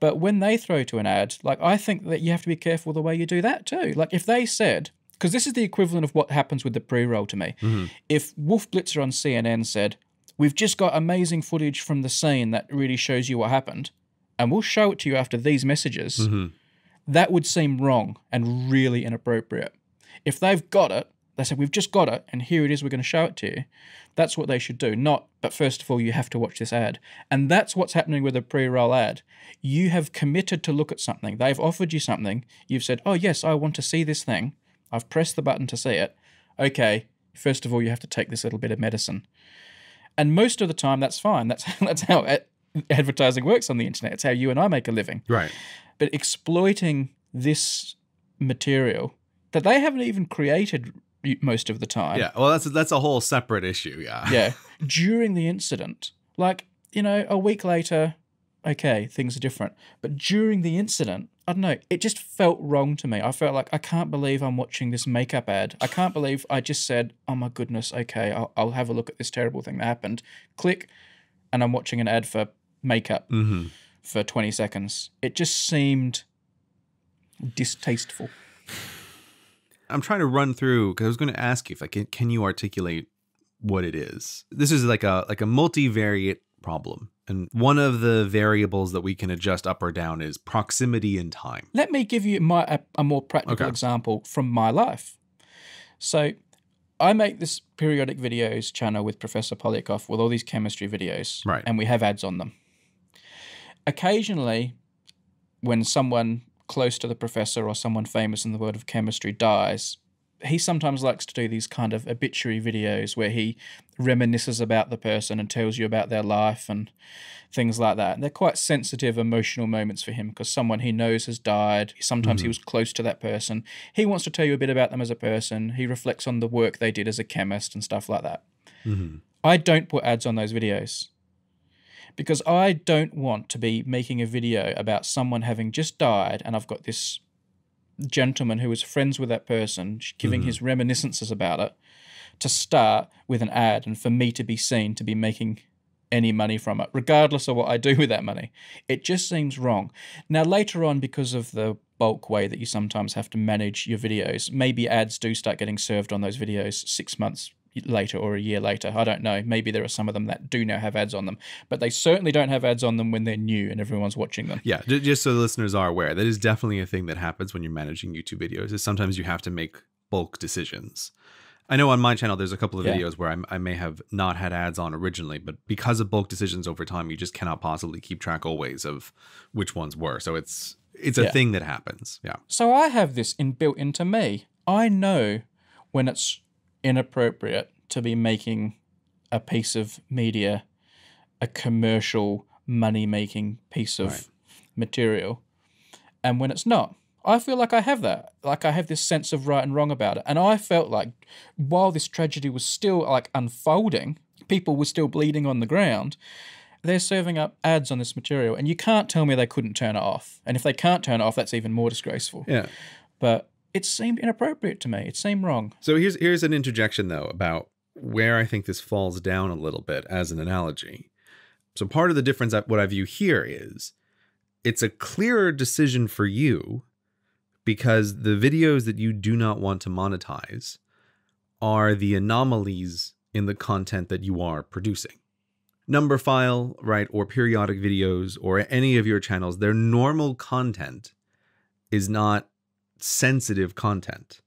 But when they throw to an ad, like I think that you have to be careful the way you do that too. Like if they said, because this is the equivalent of what happens with the pre-roll to me. Mhm. If Wolf Blitzer on CNN said, "We've just got amazing footage from the scene that really shows you what happened, and we'll show it to you after these messages," Mhm. that would seem wrong and really inappropriate. If they've got it, they said, We've just got it, and here it is, we're going to show it to you. That's what they should do. Not, but first of all, you have to watch this ad. And that's what's happening with a pre roll ad. You have committed to look at something, they've offered you something. You've said, Oh, yes, I want to see this thing. I've pressed the button to see it. Okay, first of all, you have to take this little bit of medicine. And most of the time, that's fine. That's, [laughs] that's how ad- advertising works on the internet. It's how you and I make a living Right. but exploiting this material that they haven't even created most of the time. Yeah. Well, that's that's a whole separate issue. Yeah. Yeah. [laughs] During the incident, like, you know, a week later, okay, things are different. But during the incident, I don't know, it just felt wrong to me. I felt like I can't believe I'm watching this makeup ad. I can't believe I just said, oh my goodness, okay, I'll, I'll have a look at this terrible thing that happened. Click, and I'm watching an ad for makeup Mm-hmm. for 20 seconds. It just seemed distasteful. I'm trying to run through because I was going to ask you if I can. Can you articulate what it is? This is like a like a multivariate problem, and one of the variables that we can adjust up or down is proximity and time. Let me give you my a, a more practical Okay. example from my life. So, I make this periodic videos channel with Professor Poliakoff with all these chemistry videos, Right. And we have ads on them. Occasionally, when someone close to the professor or someone famous in the world of chemistry dies, he sometimes likes to do these kind of obituary videos where he reminisces about the person and tells you about their life and things like that. And they're quite sensitive, emotional moments for him because someone he knows has died. Sometimes he was close to that person. He wants to tell you a bit about them as a person. He reflects on the work they did as a chemist and stuff like that. Mm-hmm. I don't put ads on those videos because I don't want to be making a video about someone having just died and I've got this gentleman who was friends with that person giving mm-hmm. his reminiscences about it to start with an ad and for me to be seen to be making any money from it, regardless of what I do with that money. It just seems wrong. Now, later on, because of the bulk way that you sometimes have to manage your videos, maybe ads do start getting served on those videos six months later or a year later. I don't know. Maybe there are some of them that do now have ads on them, but they certainly don't have ads on them when they're new and everyone's watching them. Yeah, just so the listeners are aware, that is definitely a thing that happens when you're managing YouTube videos. Is sometimes you have to make bulk decisions. I know on my channel there's a couple of Yeah. videos where I, I may have not had ads on originally, but because of bulk decisions over time, you just cannot possibly keep track always of which ones were. So it's it's a Yeah. thing that happens. Yeah. So I have this inbuilt into me. I know when it's inappropriate to be making a piece of media a commercial money making piece of Right. material and when it's not. I feel like I have that. Like I have this sense of right and wrong about it. And I felt like while this tragedy was still like unfolding, people were still bleeding on the ground. They're serving up ads on this material, and you can't tell me they couldn't turn it off. And if they can't turn it off, that's even more disgraceful Yeah. but it seemed inappropriate to me. It seemed wrong. So here's here's an interjection though about where I think this falls down a little bit as an analogy. So part of the difference what I view here is it's a clearer decision for you because the videos that you do not want to monetize are the anomalies in the content that you are producing. Numberphile, right, or periodic videos or any of your channels, their normal content is not sensitive content,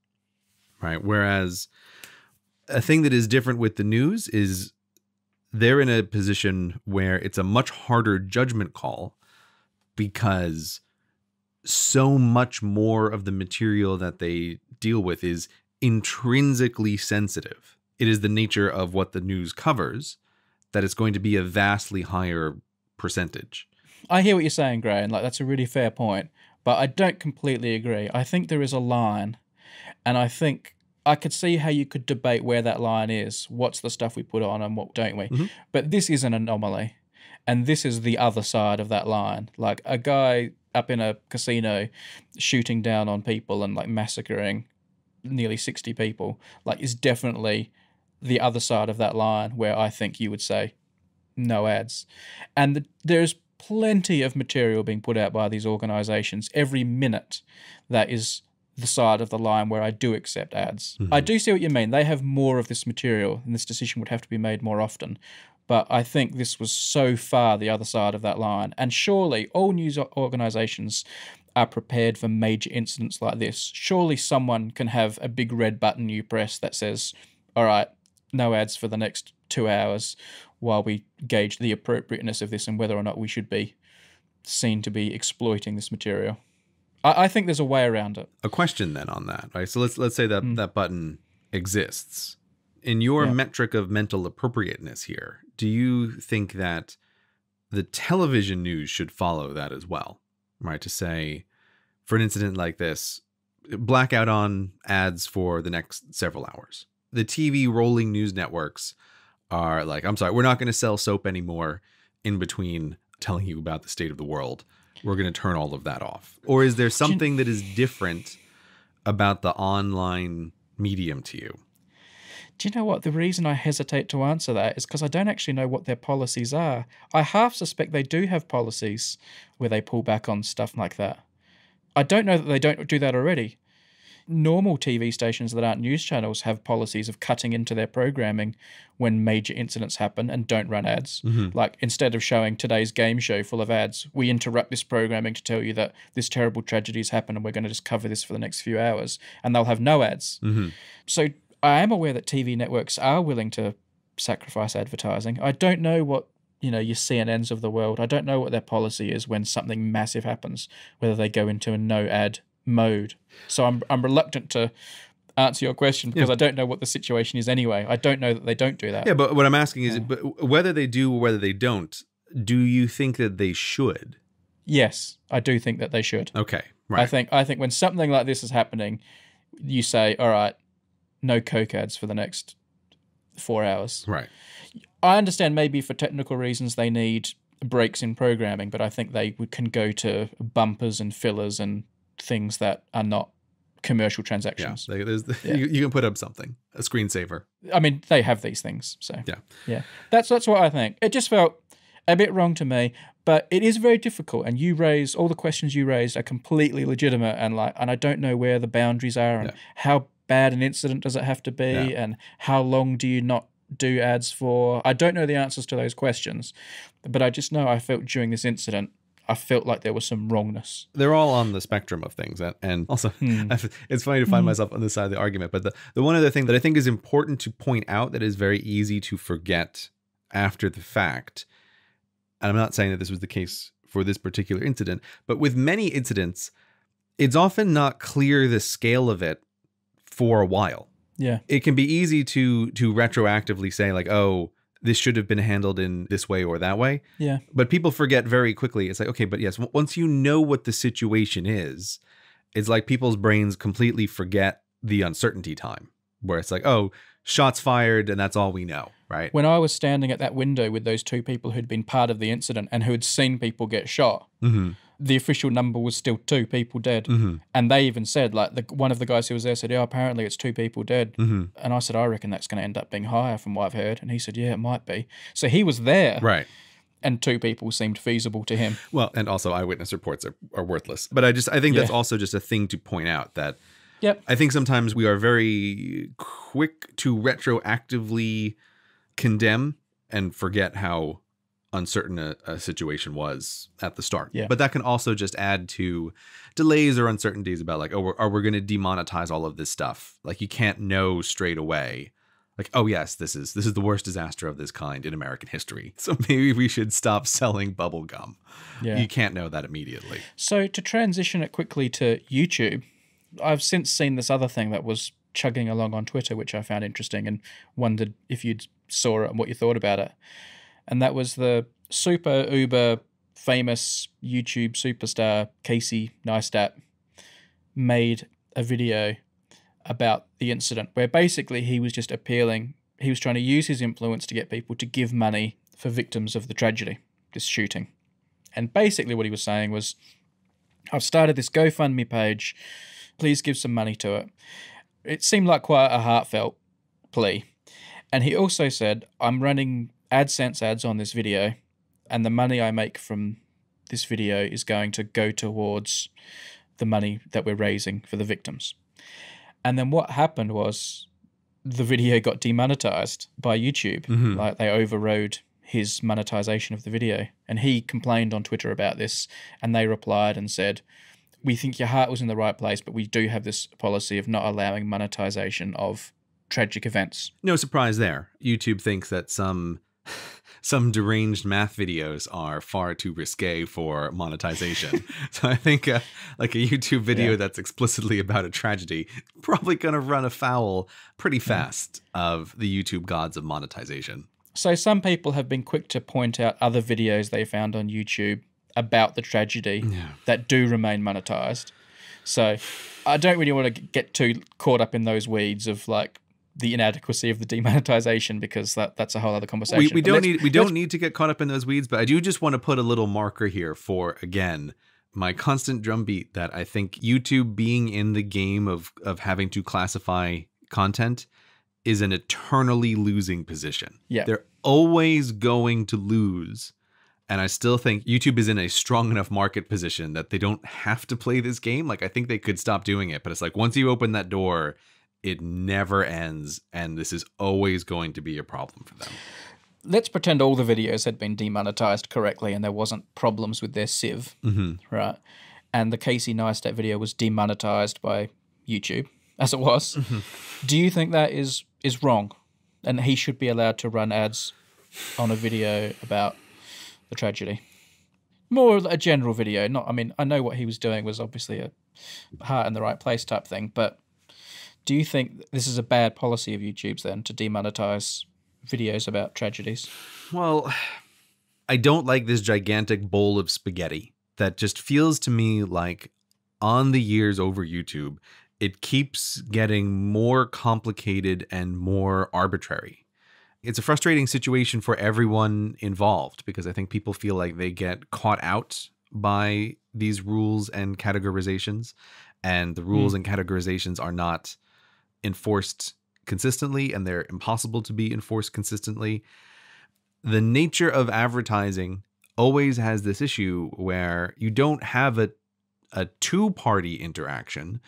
right? Whereas a thing that is different with the news is they're in a position where it's a much harder judgment call because so much more of the material that they deal with is intrinsically sensitive. It is the nature of what the news covers that it's going to be a vastly higher percentage. I hear what you're saying, Grey, and like that's a really fair point, but I don't completely agree. I think there is a line, and I think I could see how you could debate where that line is. What's the stuff we put on and what don't we? Mhm. But this is an anomaly. And this is the other side of that line. Like a guy up in a casino shooting down on people and like massacring nearly 60 people, like is definitely the other side of that line where I think you would say no ads. And the, there's plenty of material being put out by these organizations every minute that is the side of the line where I do accept ads. Mm-hmm. I do see what you mean. They have more of this material, and this decision would have to be made more often. But I think this was so far the other side of that line. And surely all news organizations are prepared for major incidents like this. Surely someone can have a big red button you press that says, all right, no ads for the next two hours while we gauge the appropriateness of this and whether or not we should be seen to be exploiting this material. I, I think there's a way around it. A question then on that, right? So let's let's say that mm. that button exists. In your Yeah. metric of mental appropriateness here, do you think that the television news should follow that as well? Right? To say for an incident like this, blackout on ads for the next several hours. The TV rolling news networks are like, I'm sorry, we're not going to sell soap anymore in between telling you about the state of the world. We're going to turn all of that off. Or is there something that is different about the online medium to you? Do you know what? The reason I hesitate to answer that is because I don't actually know what their policies are. I half suspect they do have policies where they pull back on stuff like that. I don't know that they don't do that already. Normal TV stations that aren't news channels have policies of cutting into their programming when major incidents happen and don't run ads. Mm-hmm. Like instead of showing today's game show full of ads, we interrupt this programming to tell you that this terrible tragedy has happened and we're going to just cover this for the next few hours. And they'll have no ads. Mm-hmm. So I am aware that TV networks are willing to sacrifice advertising. I don't know what you know your CNNs of the world. I don't know what their policy is when something massive happens, whether they go into a no ad mode. So I'm I'm reluctant to answer your question because I don't know what the situation is anyway. I don't know that they don't do that. Yeah, but what I'm asking is but whether they do or whether they don't, do you think that they should? Yes, I do think that they should. Okay, right. I think I think when something like this is happening, you say, "All right, no coke ads for the next four hours." right. I understand maybe for technical reasons they need breaks in programming, but I think they can go to bumpers and fillers and things that are not commercial Yeah. transactions. They- there's- You, you can put up something, a screensaver. I mean, they have these things, so Yeah. yeah. That's that's what I think. It just felt a bit wrong to me, but it is very difficult. And you raise all the questions you raised are completely legitimate, and like, and I don't know where the boundaries are, and Yeah. how bad an incident does it have to be, Yeah. and how long do you not do ads for? I don't know the answers to those questions, but I just know I felt during this incident, I felt like there was some wrongness. They're all on the spectrum of things, and, and also [laughs] Hmm. it's funny to find myself on this side of the argument. But the the one other thing that I think is important to point out that is very easy to forget after the fact, and I'm not saying that this was the case for this particular incident, but with many incidents, it's often not clear the scale of it for a while. Yeah, it can be easy to to retroactively say like oh this should have been handled in this way or that way. Yeah, but people forget very quickly. It's like okay but yes once you know what the situation is it's like people's brains completely forget the uncertainty time where it's like oh shots fired and that's all we know right? When I was standing at that window with those two people who'd been part of the incident and who had seen people get shot, mm-hmm. The official number was still two people dead. Mm-hmm. And they even said, like, the, one of the guys who was there said, Yeah, apparently it's two people dead. Mm-hmm. And I said, I reckon that's going to end up being higher from what I've heard. And he said, Yeah, it might be. So he was there, right and two people seemed feasible to him. well and also eyewitness reports are, are worthless but i just i think that's also just a thing to point out that Yep. I think sometimes we are very quick to retroactively condemn and forget how uncertain a, a situation was at the start. Yeah. But that can also just add to delays or uncertainties about like, oh, we're, are we going to demonetize all of this stuff? Like you can't know straight away. Like, oh yes, this is this is the worst disaster of this kind in American history. [laughs] So maybe we should stop selling bubble gum. Yeah. You can't know that immediately. So to transition it quickly to YouTube, I've since seen this other thing that was chugging along on Twitter, which I found interesting and wondered if you saw it and what you thought about it. And that was the super uber famous YouTube superstar Casey Neistat made a video about the incident where basically he was just appealing, he was trying to use his influence to get people to give money for victims of the tragedy, this shooting. And basically what he was saying was, I've started this GoFundMe page. Please give some money to it. It seemed like quite a heartfelt plea. And he also said, I'm running AdSense ads on this video, and the money I make from this video is going to go towards the money that we're raising for the victims. And then what happened was the video got demonetized by YouTube. Mhm. Like they overrode his monetization of the video. And he complained on Twitter about this, and they replied and said, We think your heart was in the right place, but we do have this policy of not allowing monetization of tragic events. No surprise there. YouTube thinks that some some deranged math videos are far too risque for monetization. [laughs] so I think uh, like a YouTube video Yeah. that's explicitly about a tragedy probably going to run afoul pretty fast of the YouTube gods of monetization. So some people have been quick to point out other videos they found on YouTube about the tragedy Yeah. that do remain monetized. So I don't really want to get too caught up in those weeds of like the inadequacy of the demonetization because that that's a whole other conversation. We, we don't need we don't need to get caught up in those weeds, but I do just want to put a little marker here for again my constant drumbeat that I think YouTube being in the game of of having to classify content is an eternally losing position. Yeah. They're always going to lose. And I still think YouTube is in a strong enough market position that they don't have to play this game. Like I think they could stop doing it, but it's like once you open that door, it never ends and this is always going to be a problem for them. let's pretend all the videos had been demonetized correctly and there wasn't problems with their sieve, Mhm. right? And the Casey Neistat video was demonetized by YouTube, [laughs] as it was. Do you think that is is wrong, and he should be allowed to run ads on a video about the tragedy? More a general video, not. I mean, I know what he was doing was obviously a heart in the right place type thing, but do you think this is a bad policy of YouTube's then to demonetize videos about tragedies? Well, I don't like this gigantic bowl of spaghetti that just feels to me like on the years over YouTube, it keeps getting more complicated and more arbitrary. It's a frustrating situation for everyone involved because I think people feel like they get caught out by these rules and categorizations, and the rules hmm. and categorizations are not enforced consistently and they're impossible to be enforced consistently. The nature of advertising always has this issue where you don't have a a two party interaction.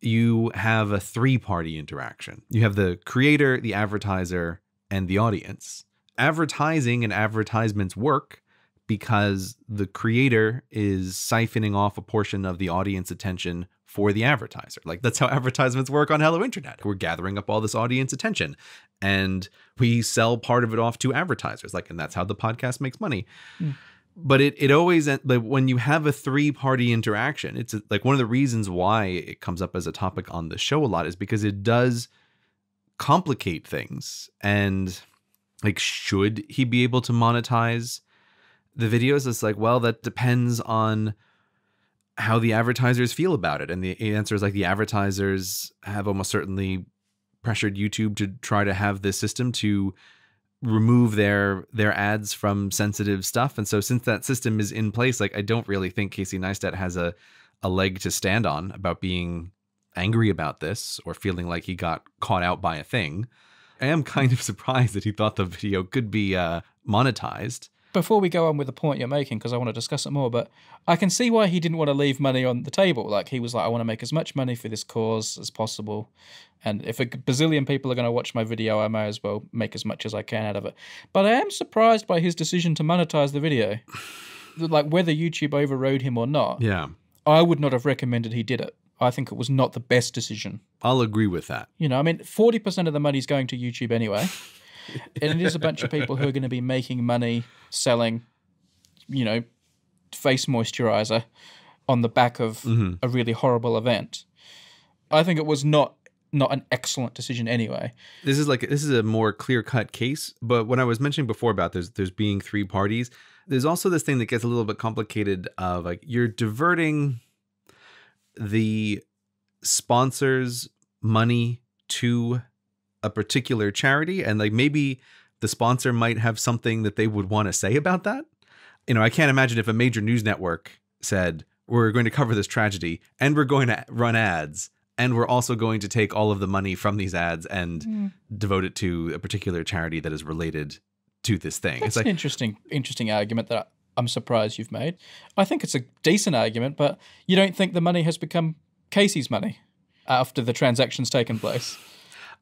You have a three party interaction. You have the creator the advertiser and the audience. Advertising and advertisements work because the creator is siphoning off a portion of the audience attention for the advertiser. Like that's how [laughs] advertisements work on Hello Internet. We're gathering up all this audience attention and we sell part of it off to advertisers. Like, and that's how the podcast makes money. Hmm. But it it always but when you have a three party interaction, it's like one of the reasons why it comes up as a topic on the show a lot is because it does complicate things and like should he be able to monetize the videos it's like well that depends on how the advertisers feel about it and the answer is like the advertisers have almost certainly pressured youtube to try to have this system to remove their their ads from sensitive stuff and so since that system is in place like i don't really think casey neistat has a a leg to stand on about being angry about this or feeling like he got caught out by a thing. I am kind of [laughs] surprised that he thought the video could be uh monetized before we go on with the point you're making, because I want to discuss it more, but I can see why he didn't want to leave money on the table. Like he was like, I want to make as much money for this cause as possible. And if a bazillion people are going to watch my video, I may as well make as much as I can out of it. But I am surprised by his decision to monetize the video. like whether YouTube overrode him or not, Yeah. I would not have recommended he did it. I think it was not the best decision. I'll agree with that. You know, I mean, 40% of the money's going to YouTube anyway. And it is a bunch of people who are going to be making money selling, you know, face moisturizer on the back of mm-hmm. a really horrible event. I think it was not not an excellent decision anyway. This is like this is a more clear cut case. But when I was mentioning before about there's there's being three parties, there's also this thing that gets a little bit complicated of like you're diverting the sponsors money to a particular charity and like maybe the sponsor might have something that they would want to say about that. You know, I can't imagine if a major news network said, "We're going to cover this tragedy and we're going to run ads and we're also going to take all of the money from these ads and hmm. devote it to a particular charity that is related to this thing." That's it's an interesting interesting argument that I'm surprised you've made. I think it's a decent argument, but you don't think the money has become Casey's money after the transaction's taken place?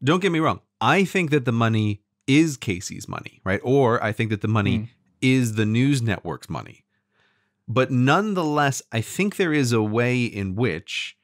Don't get me wrong. I think that the money is Casey's money, right? Or I think that the money Mm. is the news network's money. But nonetheless, I think there is a way in which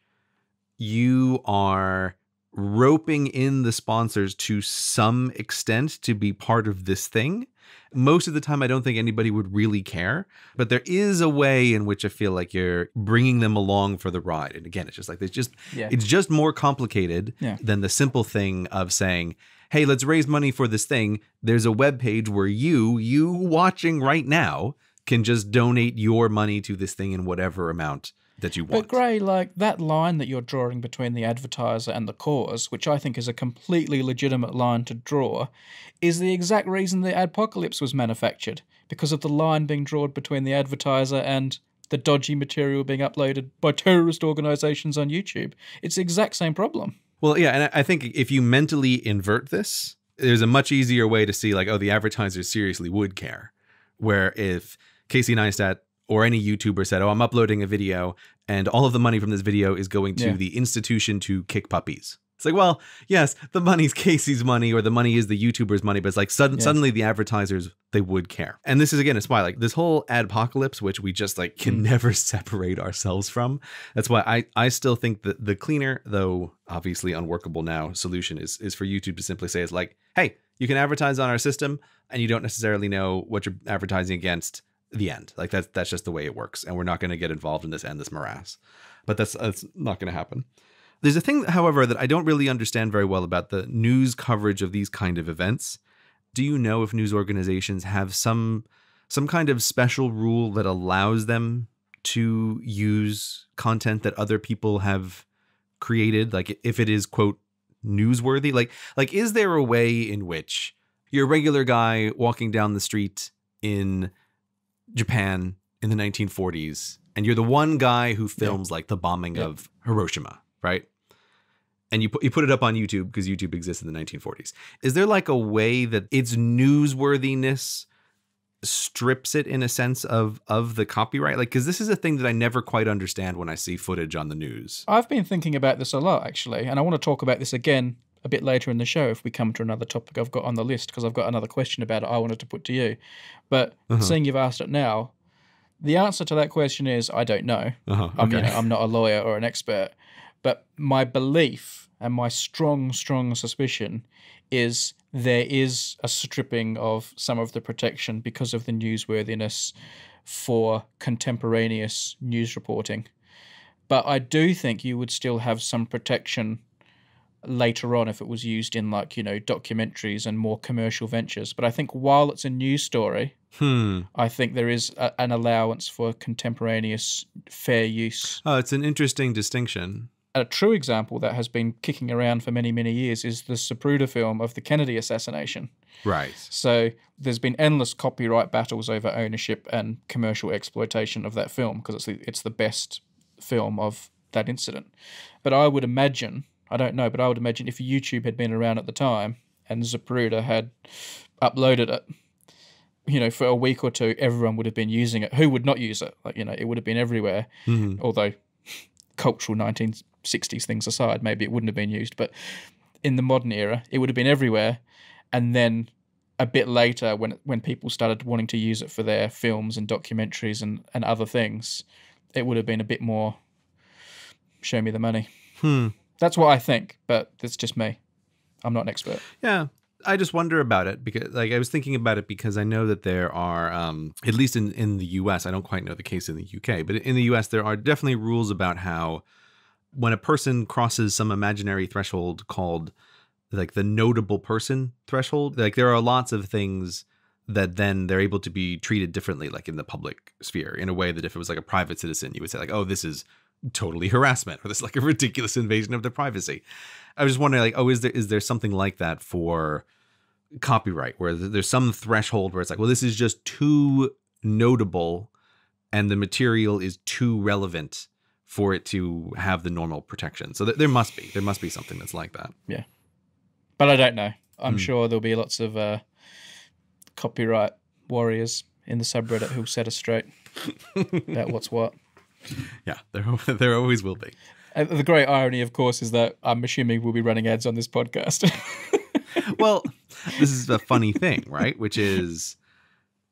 you are roping in the sponsors to some extent to be part of this thing. Most of the time, I don't think anybody would really care, but there is a way in which I feel like you're bringing them along for the ride. And again, it's just like there's just Yeah. it's just more complicated Yeah. than the simple thing of saying, "Hey, let's raise money for this thing." There's a web page where you, you watching right now, can just donate your money to this thing in whatever amount that you want. But Grey, like that line that you're drawing between the advertiser and the cause, which I think is a completely legitimate line to draw, is the exact reason the apocalypse was manufactured because of the line being drawn between the advertiser and the dodgy material being uploaded by terrorist organizations on YouTube. It's the exact same problem. Well, yeah, and I I think if you mentally invert this, there's a much easier way to see like, oh, the advertisers seriously would care. Where if Casey Neistat or any YouTuber said, "Oh, I'm uploading a video, and all of the money from this video is going to Yeah. the institution to kick puppies." It's like, well, yes, the money's [laughs] Casey's money or the money is the YouTuber's money, but it's like sudden, Yeah. suddenly the advertisers they would care. And this is again, it's why like this whole adpocalypse, which we just like can Mm. never [laughs] separate ourselves from. That's why I I still think that the cleaner, though obviously unworkable now, solution is is for YouTube to simply say it's like, hey, you can advertise on our system, and you don't necessarily know what you're advertising against. The end. Like that's that's just the way it works, and we're not going to get involved in this endless morass. But that's that's not going to happen. There's a thing, however, that I don't really understand very well about the news coverage of these kind of events. Do you know if news organizations have some some kind of special rule that allows them to use content that other people have created like if it is quote newsworthy like like is there a way in which you're regular guy walking down the street in Japan in the 1940s and you're the one guy who films like the bombing Yeah. of Hiroshima right? And you put you put it up on YouTube because YouTube exists in the 1940s is there like a way that its newsworthiness strips it in a sense of of the copyright? Like because this is a thing that i never quite understand when i see footage on the news. I've been thinking about this a lot, actually, and I want to talk about this again a bit later in the show if we come to another topic I've got on the list because I've got another question about it I wanted to put to you. But Uh-huh. seeing you've asked it now, the answer to that question is I don't know. uh-huh. I'm, you know, I'm not a lawyer or an expert, but my belief and my strong, strong suspicion is there is a stripping of some of the protection because of the newsworthiness for contemporaneous news reporting. But I do think you would still have some protection later on if it was used in like, you know, documentaries and more commercial ventures. But I think while it's a news story, hmm I think there is a, an allowance for contemporaneous fair use. oh it's an interesting distinction A true example that has been kicking around for many, many years is the Zapruder film of the Kennedy assassination. right So there's been endless copyright battles over ownership and commercial exploitation of that film because it's the, it's the best film of that incident. But I would imagine, I don't know, but I would imagine if YouTube had been around at the time and Zapruder had uploaded it, you know, for a week or two, everyone would have been using it. Who would not use it? Like, you know, it would have been everywhere. Mhm. Although cultural 1960s things aside, maybe it wouldn't have been used. But in the modern era, it would have been everywhere. And then a bit later, when when people started wanting to use it for their films and documentaries and, and other things, it would have been a bit more show me the money. Hmm. That's what I think, but that's just me. I'm not an expert. Yeah. I just wonder about it because like I was thinking about it because I know that there are um at least in in the US I don't quite know the case in the UK but in the US there are definitely rules about how when a person crosses some imaginary threshold called like the notable person threshold like there are lots of things that then they're able to be treated differently like in the public sphere in a way that if it was like a private citizen you would say like oh this is totally harassment or this like a [laughs] ridiculous invasion of their privacy I was just wondering, like, oh, is there is there something like that for copyright, where there's some threshold where it's like, well, this is just too notable, and the material is too relevant for it to have the normal protection. So th- there must be there must be something that's like that. Yeah, but I don't know. I'm Hmm. sure there'll be lots of uh, copyright warriors in the subreddit who'll set us straight about what's what. Yeah, there [laughs] there always will be. And the great irony, of course, is that I'm assuming we'll be running ads on this podcast. [laughs] Well, this is a funny thing, right? Which is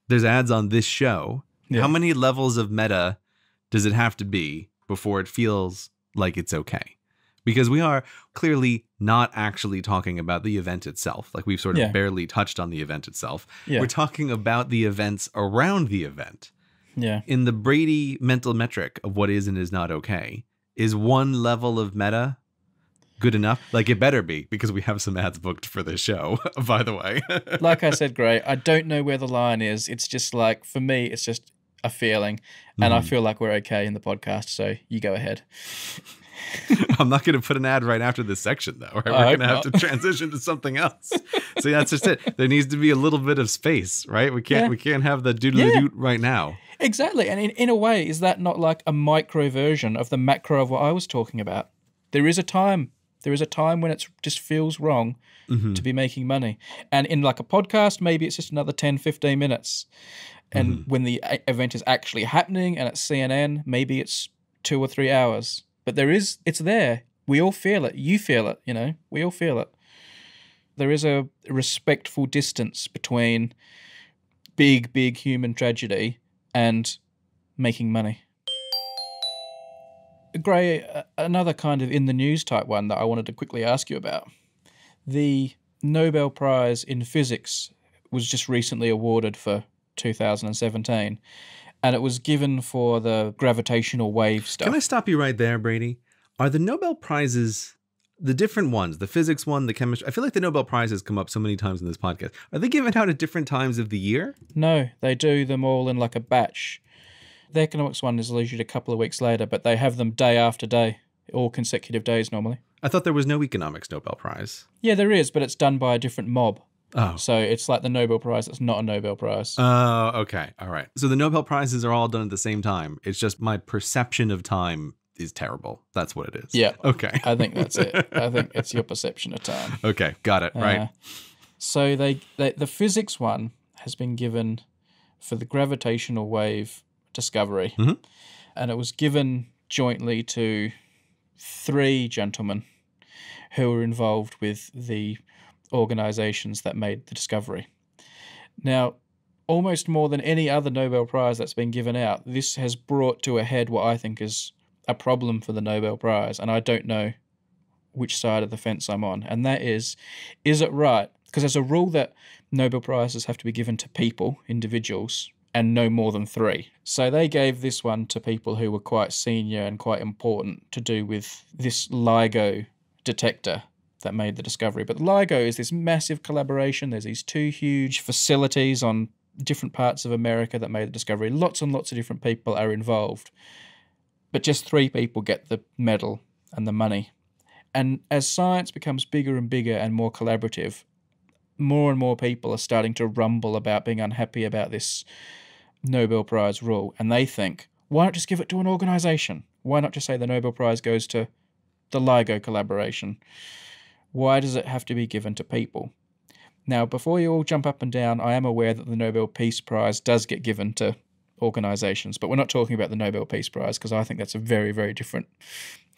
there's ads on this show. Yeah. How many levels of meta does it have to be before it feels like it's okay? Because we are clearly not actually talking about the event itself. Like we've sort of Yeah. barely touched on the event itself. Yeah. We're talking about the events around the event. Yeah. In the Brady mental metric of what is and is not okay, is one level of meta good enough? Like it better be because we have some ads booked for this show, [laughs] by the way. [laughs] Like I said, Grey, I don't know where the line is. It's just like, for me, it's just a feeling. And I Mhm. feel like we're okay in the podcast. So you go ahead. [laughs] I'm not going to put an ad right after this section, though. Right? We're going to have to transition to something else. so that's just it. There needs to be a little bit of space, right? We can't Yeah. we can't have the doodly doot right now. Exactly. And in, in a way, is that not like a micro version of the macro of what I was talking about? There is a time. There is a time when it just feels wrong Mhm. to be making money. And in like a podcast, maybe it's just another 10, 15 minutes. And when the event is actually happening and it's CNN, maybe it's two or three hours. But there is, it's there. We all feel it. You feel it, you know, we all feel it. There is a respectful distance between big, big human tragedy and making money. Grey, another kind of in the news type one that I wanted to quickly ask you about. The Nobel Prize in Physics was just recently awarded for 2017, and it was given for the gravitational wave stuff. Can I stop you right there, Brady? Are the Nobel Prizes the different ones, the physics one, the chemistry? I feel like the Nobel Prize has come up so many times in this podcast. Are they given out at different times of the year? No, they do them all in like a batch. The economics one is usually a couple of weeks later, but they have them day after day, all consecutive days normally. I thought there was no economics Nobel Prize. Yeah, there is, but it's done by a different mob. Oh. So it's like the Nobel Prize that's not a Nobel Prize. Oh, okay. All right. So the Nobel Prizes are all done at the same time. It's just my perception of time is terrible. That's what it is. Yeah. Okay. I think that's it. [laughs] I think it's your perception of time. okay. Got it. Right. Uh, so they, they the physics one has been given for the gravitational wave discovery, Mhm. and it was given jointly to three gentlemen who were involved with the organizations that made the discovery. Now, almost more than any other Nobel Prize that's been given out, this has brought to a head what I think is a problem for the Nobel Prize, and I don't know which side of the fence I'm on, and that is is it right? Because there's a rule that Nobel Prizes have to be given to people, individuals, and no more than three. So they gave this one to people who were quite senior and quite important to do with this LIGO detector that made the discovery. But LIGO is this massive collaboration. There's these two huge facilities on different parts of America that made the discovery. Lots and lots of different people are involved. But just three people get the medal and the money. And as science becomes bigger and bigger and more collaborative, more and more people are starting to rumble about being unhappy about this Nobel Prize rule. And they think, why not just give it to an organization? Why not just say the Nobel Prize goes to the LIGO collaboration? Why does it have to be given to people? Now, before you all jump up and down, I am aware that the Nobel Peace Prize does get given to organizations, but we're not talking about the Nobel Peace Prize because I think that's a very, very different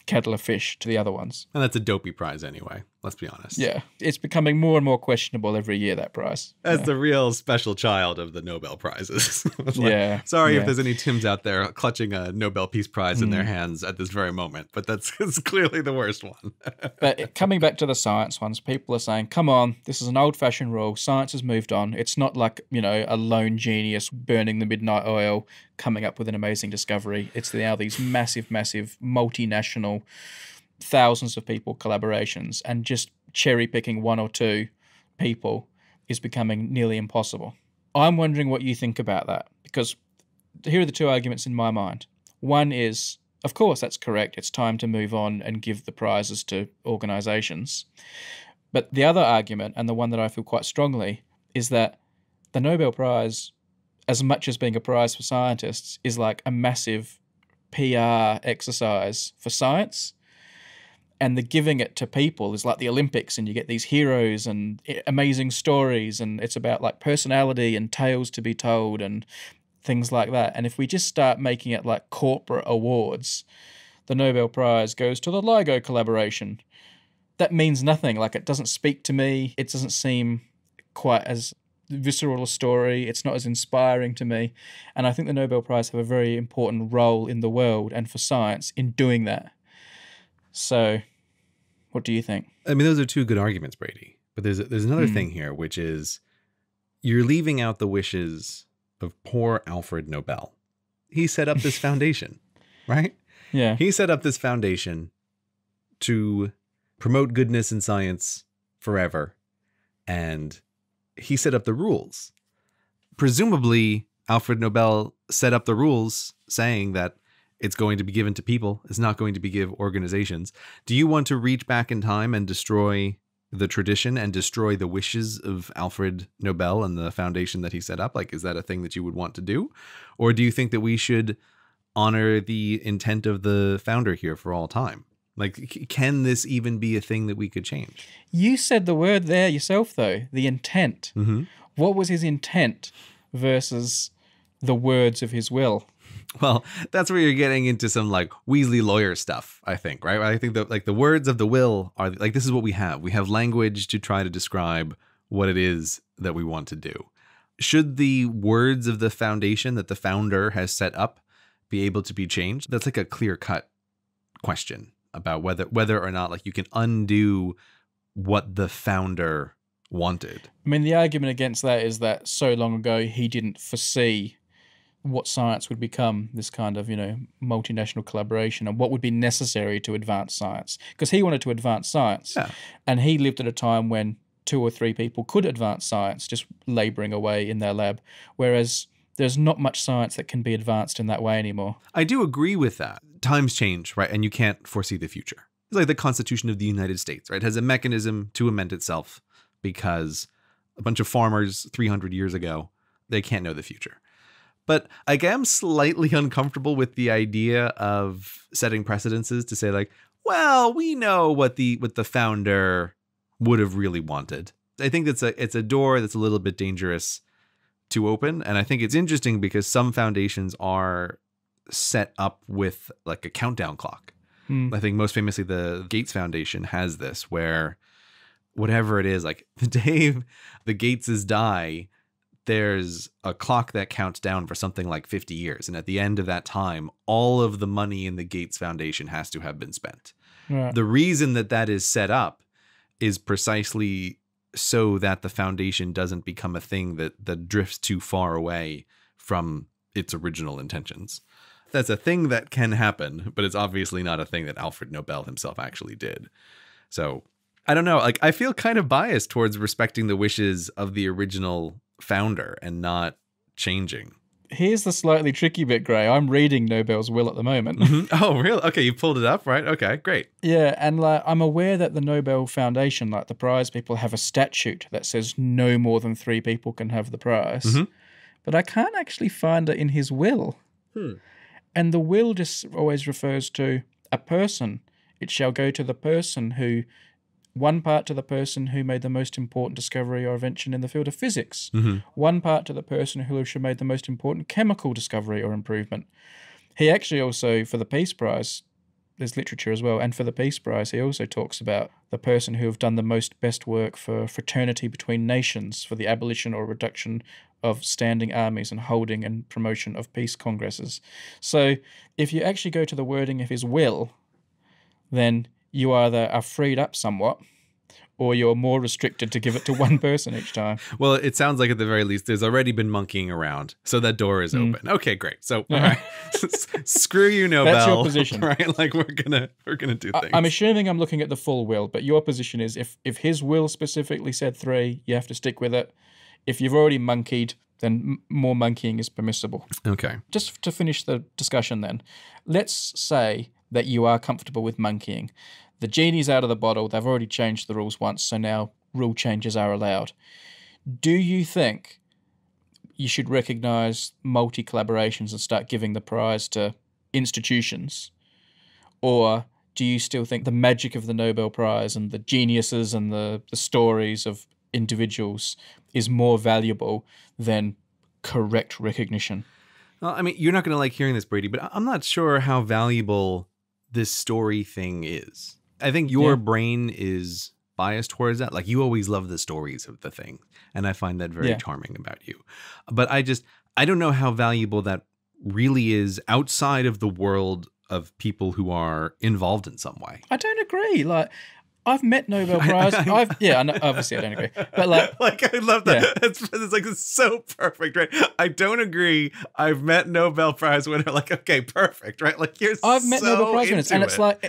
kettle of fish to the other ones. And that's a dopey prize anyway, let's be honest. Yeah, it's becoming more and more questionable every year, that prize. That's yeah. the real special child of the Nobel Prizes. [laughs] Like, yeah. Sorry yeah. if there's any Tims out there clutching a Nobel Peace Prize in their Mm. hands at this very moment, but that's [laughs] it's clearly the worst one. [laughs] But coming back to the science ones, people are saying, come on, this is an old fashioned rule. Science has moved on. It's not like, you know, a lone genius burning the midnight oil coming up with an amazing discovery. It's now these massive, massive multinational, thousands of people collaborations, and just cherry picking one or two people is becoming nearly impossible. I'm wondering what you think about that because here are the two arguments in my mind. One is, of course, that's correct. It's time to move on and give the prizes to organizations. But the other argument, and the one that I feel quite strongly, is that the Nobel Prize, as much as being a prize for scientists, is like a massive PR exercise for science. And the giving it to people is like the Olympics, and you get these heroes and eh, amazing stories, and it's about like personality and tales to be told and things like that. And if we just start making it like corporate awards, the Nobel Prize goes to the LIGO collaboration. That means nothing. Like it doesn't speak to me. It doesn't seem quite as visceral a story. It's not as inspiring to me. And I think the Nobel Prize have a very important role in the world and for science in doing that. So, what do you think? I mean, those are two good arguments, Brady. But there's there's another Hmm. thing here, which is you're leaving out the wishes of poor Alfred Nobel. He set up this [laughs] foundation, right? Yeah. He set up this foundation to promote goodness in science forever, and he set up the rules. Presumably, Alfred Nobel set up the rules saying that it's going to be given to people, it's not going to be given organizations. Do you want to reach back in time and destroy the tradition and destroy the wishes of Alfred Nobel and the foundation that he set up? Like, is that a thing that you would want to do? Or do you think that we should honor the intent of the founder here for all time? Like, can this even be a thing that we could change? You said the word there yourself, though the intent. Mm-hmm. What was his intent versus the words of his will? Well, that's where you're getting into some like Weasley lawyer stuff, I think, right? I think that like the words of the will are like this is what we have. We have language to try to describe what it is that we want to do. Should the words of the foundation that the founder has set up be able to be changed? That's like a clear-cut question about whether whether or not like you can undo what the founder wanted. I mean, the argument against that is that so long ago he didn't foresee what science would become this kind of, you know, multinational collaboration and what would be necessary to advance science. Because he wanted to advance science. Yeah. And he lived at a time when two or three people could advance science just laboring away in their lab. Whereas there's not much science that can be advanced in that way anymore. I do agree with that. Times change, right? And you can't foresee the future. It's like the Constitution of the United States, right? It has a mechanism to amend itself because a bunch of farmers 300 years ago, they can't know the future. But I am slightly [laughs] uncomfortable with the idea of setting precedences to say like, well, we know what the what the founder would have really wanted. I think that's a it's a door that's a little bit dangerous to open and I think it's interesting because some foundations are set up with like a countdown clock. Hmm. I think most famously the Gates Foundation has this where whatever it is, like [laughs] the day the Gateses die, there's a clock that counts down for something like 50 years. And at the end of that time, all of the money in the Gates Foundation has to have been spent. Right. The reason that that is set up is precisely so that the foundation doesn't become a thing that that drifts too far away from its original intentions. That's a thing that can happen, but it's obviously not a thing that Alfred Nobel himself actually did. So, I don't know, like I feel kind of biased towards respecting the wishes of the original founder and not changing. Here's the slightly tricky bit, Grey. I'm reading Nobel's will at the moment. oh, really? Okay, you pulled it up, right? Okay, great. Yeah, and like I'm aware that the Nobel Foundation, like the prize people, have a statute that says no more than three people can have the prize. Mhm. But I can't actually find it in his will. Hmm. And the will just always refers to a person. It shall go to the person who one part to the person who made the most important discovery or invention in the field of physics, Mhm. one part to the person who should made the most important chemical discovery or improvement. He actually also, for the Peace Prize, there's literature as well, and for the Peace Prize, he also talks about the person who have done the most best work for fraternity between nations, for the abolition or reduction of standing armies and holding and promotion of peace congresses. So if you actually go to the wording of his will, then you either are freed up somewhat or you're more restricted to give it to one [laughs] person each time. Well, it sounds like at the very least there's already been monkeying around, so that door is Mm. open. Okay, great. So, right, [laughs] screw you, Nobel. That's your position. [laughs] right? Like we're gonna we're gonna do I- things. I'm assuming I'm looking at the full will, but your position is if if his will specifically said three, you have to stick with it. If you've already monkeyed, then m- more monkeying is permissible. okay. Just to finish the discussion, then, let's say that you are comfortable with monkeying. The genie's out of the bottle. They've already changed the rules once, so now rule changes are allowed. Do you think you should recognize multi collaborations and start giving the prize to institutions? Or do you still think the magic of the Nobel Prize and the geniuses and the, the stories of individuals is more valuable than correct recognition? Well, I mean, you're not gonna like hearing this, Brady, but I'm not sure how valuable this story thing is. I think your Yeah. brain is biased towards that. Like you always love the stories of the thing, and I find that very Yeah. charming about you. But I just I don't know how valuable that really is outside of the world of people who are involved in some way. I don't agree. Like, I've met Nobel [laughs] Prize. I- have yeah, I know, obviously I don't agree, but like, [laughs] like I love that. Yeah. It's, it's like it's so perfect, right? I don't agree. I've met Nobel Prize winner. Like, okay, perfect, right? Like you're I've met so Nobel Prize winners, and it's it. like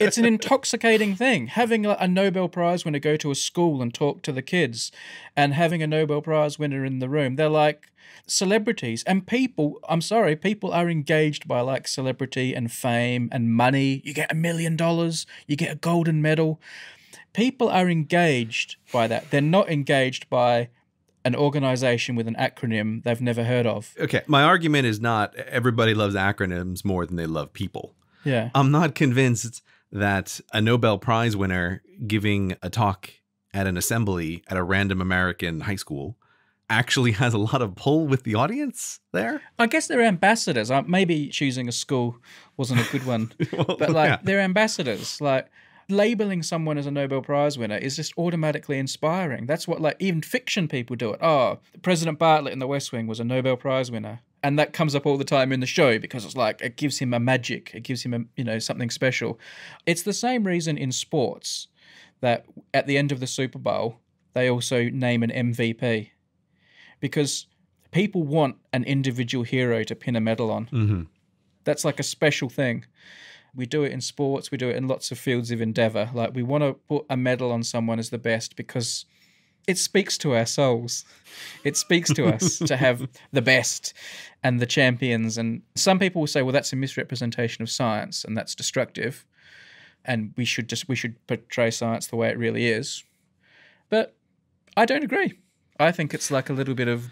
it's an intoxicating thing having a, a Nobel Prize winner go to a school and talk to the kids, and having a Nobel Prize winner in the room. They're like celebrities and people. I'm sorry, people are engaged by like celebrity and fame and money. You get a million dollars, you get a golden medal. People are engaged by that. They're not engaged by an organization with an acronym they've never heard of. okay, my argument is not everybody loves acronyms more than they love people. Yeah. I'm not convinced that a Nobel Prize winner giving a talk at an assembly at a random American high school actually has a lot of pull with the audience there. I guess they're ambassadors. Uh, Maybe choosing a school wasn't a good one, [laughs] Well, but like yeah. they're ambassadors. Like labeling someone as a Nobel Prize winner is just automatically inspiring. That's what like even fiction people do it. Oh, President Bartlet in The West Wing was a Nobel Prize winner, and that comes up all the time in the show because it's like it gives him a magic. It gives him a you know something special. It's the same reason in sports that at the end of the Super Bowl they also name an MVP because people want an individual hero to pin a medal on. Mhm. That's like a special thing. We do it in sports, we do it in lots of fields of endeavor. Like we want to put a medal on someone as the best because it speaks to our souls. It speaks to us [laughs] to have the best and the champions. And some people will say, well, that's a misrepresentation of science and that's destructive. And we should just we should portray science the way it really is. But I don't agree. I think it's like a little bit of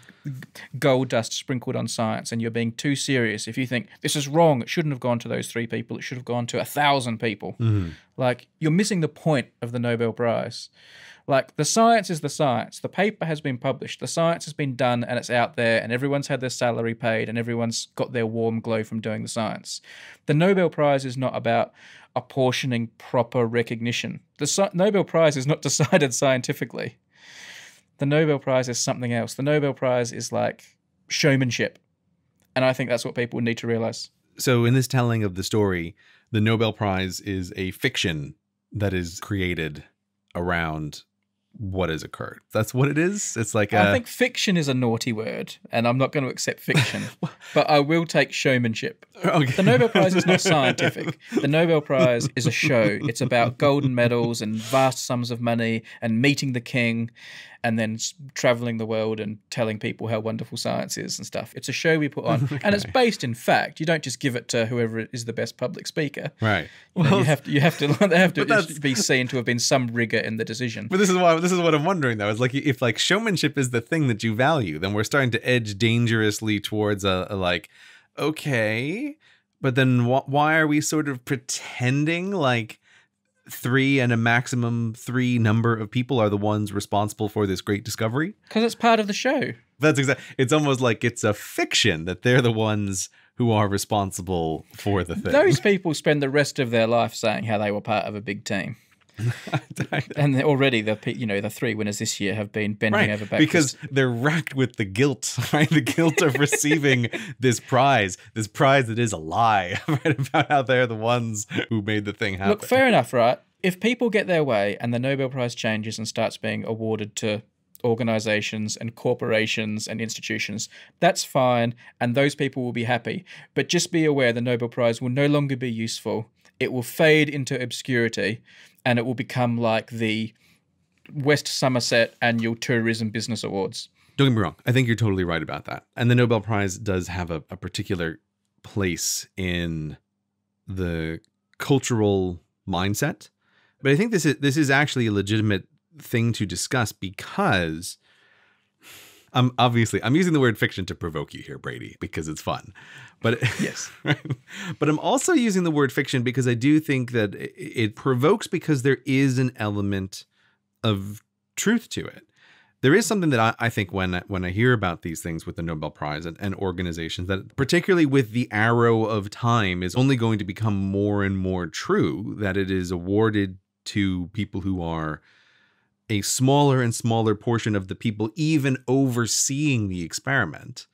gold dust sprinkled on science, and you're being too serious if you think this is wrong. It shouldn't have gone to those three people. It should have gone to a thousand people. Mhm. Like you're missing the point of the Nobel Prize. Like the science is the science. The paper has been published. The science has been done, and it's out there, and everyone's had their salary paid, and everyone's got their warm glow from doing the science. The Nobel Prize is not about apportioning proper recognition. The Nobel Prize is not [laughs] decided scientifically. The Nobel Prize is something else. The Nobel Prize is like showmanship. And I think that's what people need to realize. So, in this telling of the story, the Nobel Prize is a fiction that is created around what has occurred. That's what it is. It's like a, I think fiction is a naughty word, and I'm not going to accept fiction, [laughs] but I will take showmanship. okay. The Nobel Prize is not [laughs] scientific. The Nobel Prize is a show. It's about golden medals and vast sums of money and meeting the king and then traveling the world and telling people how wonderful science is and stuff. It's a show we put on, [laughs] and it's based in fact. You don't just give it to whoever is the best public speaker. right. You, know, you have to. You have to. [laughs] They have to be seen to have been some rigor in the decision. But this is why this is what I'm wondering though. Is like if like showmanship is the thing that you value, then we're starting to edge dangerously towards a, a like, okay, but then wh- why are we sort of pretending like three and a maximum three number of people are the ones responsible for this great discovery. Because it's part of the show. That's exactly. It's almost like it's a fiction that they're the ones who are responsible for the thing. Those people spend the rest of their life saying how they were part of a big team. [laughs] and already the you know the three winners this year have been bending right, over backwards because they're racked with the guilt, [laughs] right? The guilt of receiving [laughs] this prize, this prize that is a lie, right? About how they're the ones who made the thing happen. Look, fair enough, right? If people get their way and the Nobel Prize changes and starts being awarded to organizations and corporations and institutions, that's fine, and those people will be happy. But just be aware the Nobel Prize will no longer be useful. It will fade into obscurity and it will become like the West Somerset Annual Tourism Business Awards. Don't get me wrong. I think you're totally right about that. And the Nobel Prize does have a, a particular place in the cultural mindset. But I think this is this is actually a legitimate thing to discuss because I'm obviously I'm using the word fiction to provoke you here, Brady, because it's fun. But [laughs] yes, but I'm also using the word fiction because I do think that it provokes because there is an element of truth to it. There is something that I, I think when when I hear about these things with the Nobel Prize and, and organizations that particularly with the arrow of time is only going to become more and more true that it is awarded to people who are a smaller and smaller portion of the people even overseeing the experiment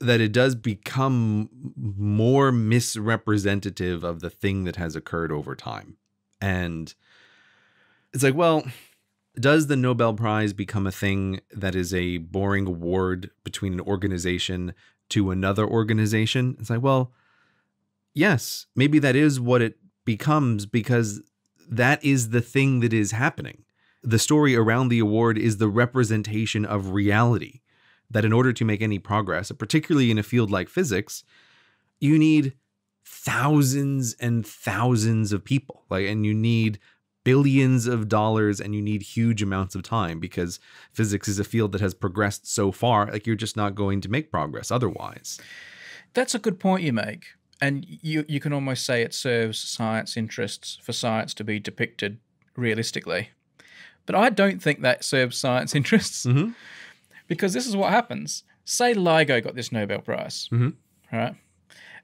that it does become more misrepresentative of the thing that has occurred over time. And it's like well does the nobel prize become a thing that is a boring award between an organization to another organization? It's like well yes maybe that is what it becomes because that is the thing that is happening the story around the award is the representation of reality. That in order to make any progress, particularly in a field like physics, you need thousands and thousands of people. Like, and you need billions of dollars and you need huge amounts of time because physics is a field that has progressed so far. Like, you're just not going to make progress otherwise. That's a good point you make. And you, you can almost say it serves science interests for science to be depicted realistically. But I don't think that serves science [laughs] interests mm-hmm. because this is what happens. Say LIGO got this Nobel Prize, mm-hmm. right?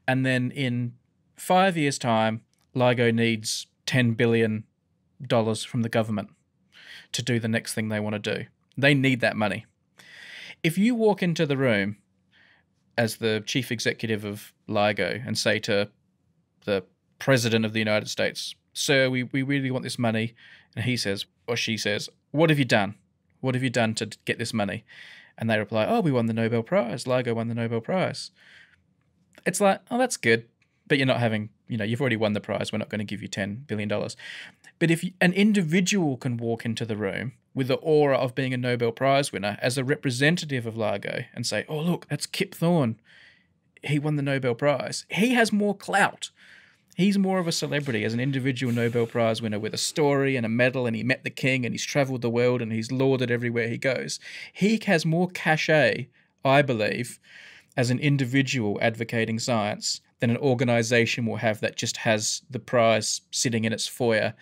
And then in five years' time, LIGO needs $10 billion from the government to do the next thing they want to do. They need that money. If you walk into the room as the chief executive of LIGO and say to the president of the United States, Sir, we, we really want this money. And he says, or she says, What have you done? What have you done to get this money? And they reply, Oh, we won the Nobel Prize. LIGO won the Nobel Prize. It's like, Oh, that's good. But you're not having, you know, you've already won the prize. We're not going to give you $10 billion. But if an individual can walk into the room with the aura of being a Nobel Prize winner as a representative of LIGO and say, Oh, look, that's Kip Thorne. He won the Nobel Prize. He has more clout He's more of a celebrity as an individual Nobel Prize winner with a story and a medal, and he met the king and he's traveled the world and he's lauded everywhere he goes. He has more cachet, I believe, as an individual advocating science than an organization will have that just has the prize sitting in its foyer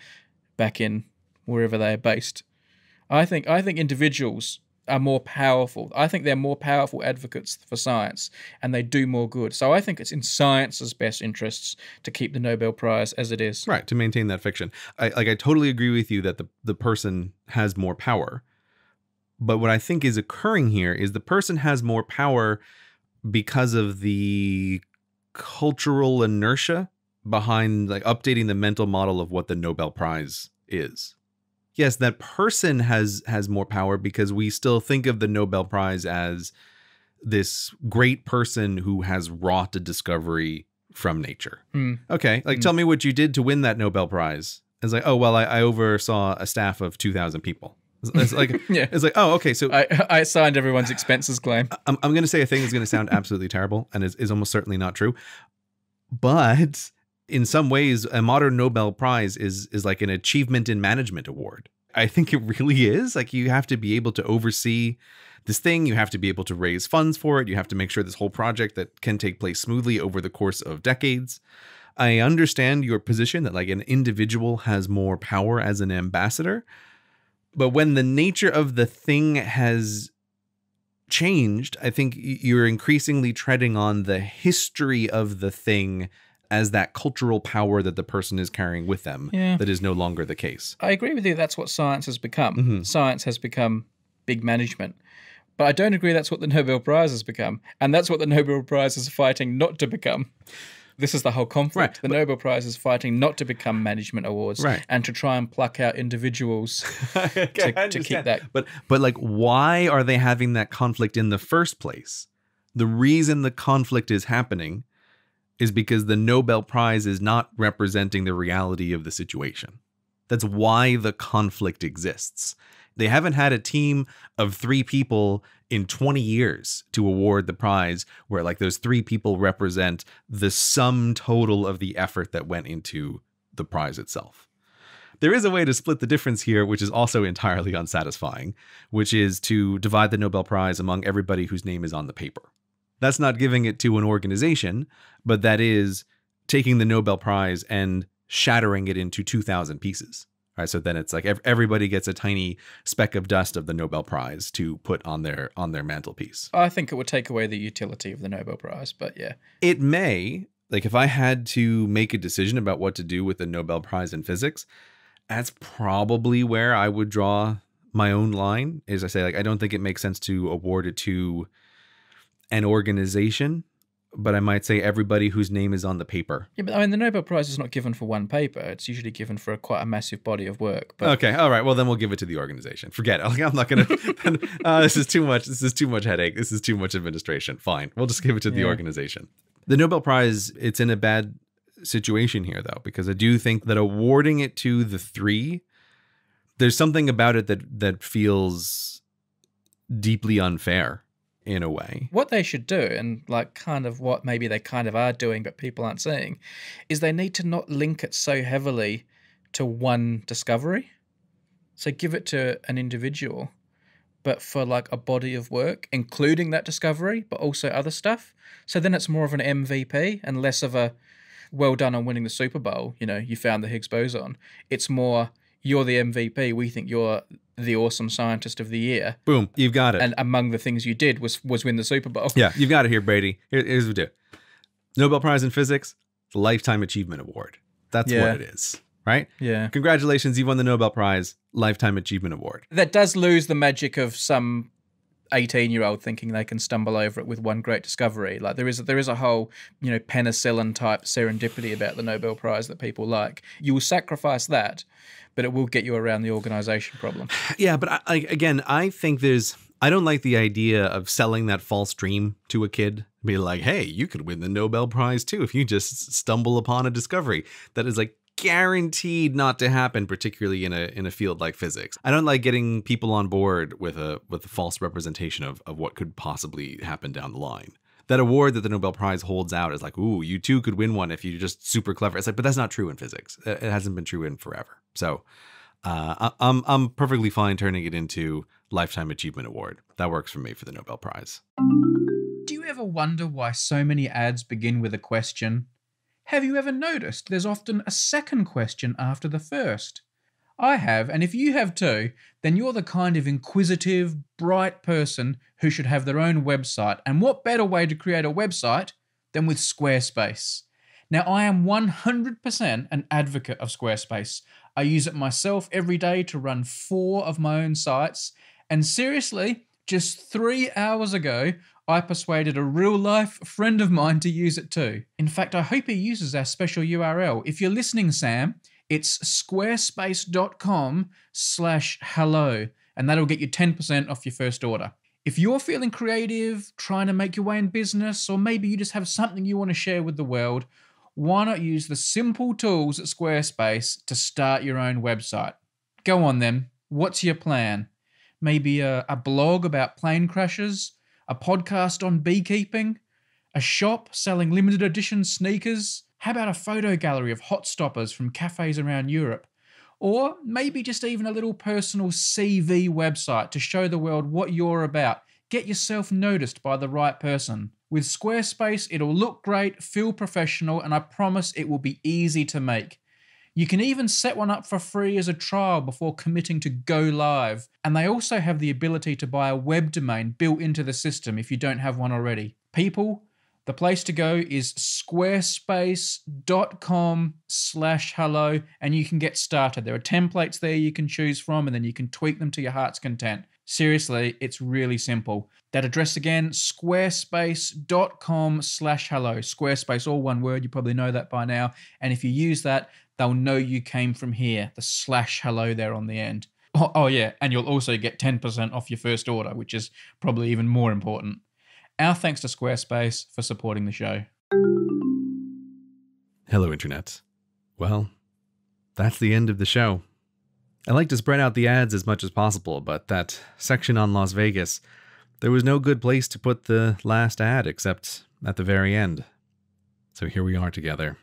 back in wherever they are based. I think I think individuals are more powerful. I think they're more powerful advocates for science and they do more good. So I think it's in science's best interests to keep the Nobel Prize as it is. Right, to maintain that fiction. I like I totally agree with you that the the person has more power. But what I think is occurring here is the person has more power because of the cultural inertia behind like updating the mental model of what the Nobel Prize is yes, that person has has more power because we still think of the Nobel Prize as this great person who has wrought a discovery from nature. Mm. Okay, like mm. tell me what you did to win that Nobel Prize. It's like, oh well, I, I oversaw a staff of two thousand people. It's like, [laughs] yeah, it's like, oh, okay. So I, I signed everyone's expenses claim. [sighs] I'm, I'm going to say a thing that's going to sound absolutely terrible and is, is almost certainly not true, but in some ways, a modern Nobel Prize is is like an achievement in management award. I think it really is. Like you have to be able to oversee this thing, you have to be able to raise funds for it, you have to make sure this whole project that can take place smoothly over the course of decades. I understand your position that like an individual has more power as an ambassador, but when the nature of the thing has changed, I think you're increasingly treading on the history of the thing as that cultural power that the person is carrying with them Yeah. that is no longer the case. I agree with you. That's what science has become. Mhm. Science has become big management. But I don't agree that's what the Nobel Prize has become. And that's what the Nobel Prize is fighting not to become. This is the whole conflict. Right, the Nobel Prize is fighting not to become management awards Right. and to try and pluck out individuals [laughs] to, to keep that. But but like why are they having that conflict in the first place? The reason the conflict is happening is because the Nobel Prize is not representing the reality of the situation. That's why the conflict exists. They haven't had a team of 3 people in 20 years to award the prize where like those 3 people represent the sum total of the effort that went into the prize itself. There is a way to split the difference here, which is also entirely unsatisfying, which is to divide the Nobel Prize among everybody whose name is on the paper. That's not giving it to an organization, but that is taking the Nobel Prize and shattering it into 2,000 pieces. Right, so then it's like everybody gets a tiny speck of dust of the Nobel Prize to put on their on their mantelpiece. I think it would take away the utility of the Nobel Prize, but yeah. It may, like if I had to make a decision about what to do with the Nobel Prize in physics, that's probably where I would draw my own line. Is I say like I don't think it makes sense to award it to an organization, but I might say everybody whose name is on the paper. Yeah, but I mean, the Nobel Prize is not given for one paper. It's usually given for a, quite a massive body of work. But Okay, all right. Well, then we'll give it to the organization. Forget it. [laughs] I'm not gonna. [laughs] [laughs] uh, this is too much. This is too much headache. This is too much administration. Fine, we'll just give it to the Yeah. organization. The Nobel Prize. It's in a bad situation here though, because I do think that awarding it to the three, there's something about it that that feels deeply unfair in a way. What they should do, and like kind of what maybe they kind of are doing, but people aren't seeing, is they need to not link it so heavily to one discovery. So give it to an individual, but for like a body of work, including that discovery, but also other stuff. So then it's more of an MVP and less of a well done on winning the Super Bowl. You know, you found the Higgs boson. It's more you're the MVP. We think you're the awesome scientist of the year. Boom, you've got it. And among the things you did was was win the Super Bowl. yeah, you've got it here, Brady. Here- here's what we do. Nobel Prize in Physics, the Lifetime Achievement Award. That's Yeah. what it is, right? Yeah. Congratulations, you won the Nobel Prize, Lifetime Achievement Award. That does lose the magic of some 18 year old thinking they can stumble over it with one great discovery. Like there is a, there is a whole, you know, penicillin type serendipity about the Nobel Prize that people like. You will sacrifice that, but it will get you around the organization problem. Yeah, but I, again, I think there's. I don't like the idea of selling that false dream to a kid. Be like, hey, you could win the Nobel Prize too if you just stumble upon a discovery that is like guaranteed not to happen, particularly in a in a field like physics. I don't like getting people on board with a with a false representation of, of what could possibly happen down the line. That award that the Nobel Prize holds out is like, ooh, you too could win one if you're just super clever. It's like, but that's not true in physics. It it hasn't been true in forever. So uh, I'm I'm perfectly fine turning it into lifetime achievement award. That works for me for the Nobel Prize. Do you ever wonder why so many ads begin with a question? Have you ever noticed there's often a second question after the first? I have, and if you have too, then you're the kind of inquisitive, bright person who should have their own website. And what better way to create a website than with Squarespace? Now, I am 100% an advocate of Squarespace. I use it myself every day to run four of my own sites. And seriously, just three hours ago, I persuaded a real life friend of mine to use it too. In fact, I hope he uses our special URL. If you're listening, Sam, it's squarespace.com slash hello, and that'll get you 10% off your first order. If you're feeling creative, trying to make your way in business, or maybe you just have something you want to share with the world, why not use the simple tools at Squarespace to start your own website? Go on then. What's your plan? Maybe a, a blog about plane crashes, a podcast on beekeeping, a shop selling limited edition sneakers. How about a photo gallery of hot stoppers from cafes around Europe? Or maybe just even a little personal CV website to show the world what you're about. Get yourself noticed by the right person. With Squarespace, it'll look great, feel professional, and I promise it will be easy to make. You can even set one up for free as a trial before committing to go live. And they also have the ability to buy a web domain built into the system if you don't have one already. People, the place to go is squarespace.com slash hello, and you can get started. There are templates there you can choose from, and then you can tweak them to your heart's content. Seriously, it's really simple. That address again, squarespace.com slash hello. Squarespace, all one word, you probably know that by now. And if you use that, they'll know you came from here. The slash hello there on the end. Oh, oh yeah, and you'll also get 10% off your first order, which is probably even more important. Our thanks to Squarespace for supporting the show. Hello, Internet. Well, that's the end of the show. I like to spread out the ads as much as possible, but that section on Las Vegas, there was no good place to put the last ad except at the very end. So here we are together,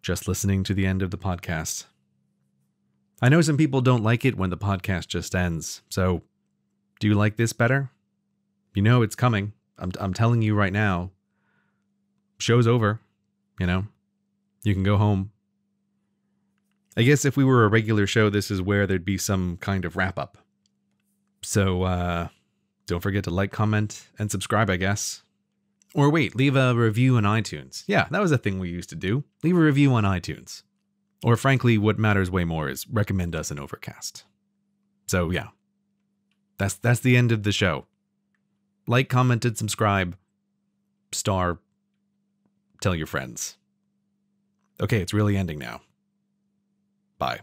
just listening to the end of the podcast. I know some people don't like it when the podcast just ends, so do you like this better? You know it's coming. I'm, I'm telling you right now. Show's over. You know, you can go home. I guess if we were a regular show, this is where there'd be some kind of wrap up. So, uh, don't forget to like, comment, and subscribe, I guess. Or wait, leave a review on iTunes. Yeah, that was a thing we used to do. Leave a review on iTunes. Or frankly, what matters way more is recommend us an overcast. So yeah. That's that's the end of the show. Like, commented, subscribe, star, tell your friends. Okay, it's really ending now. Bye.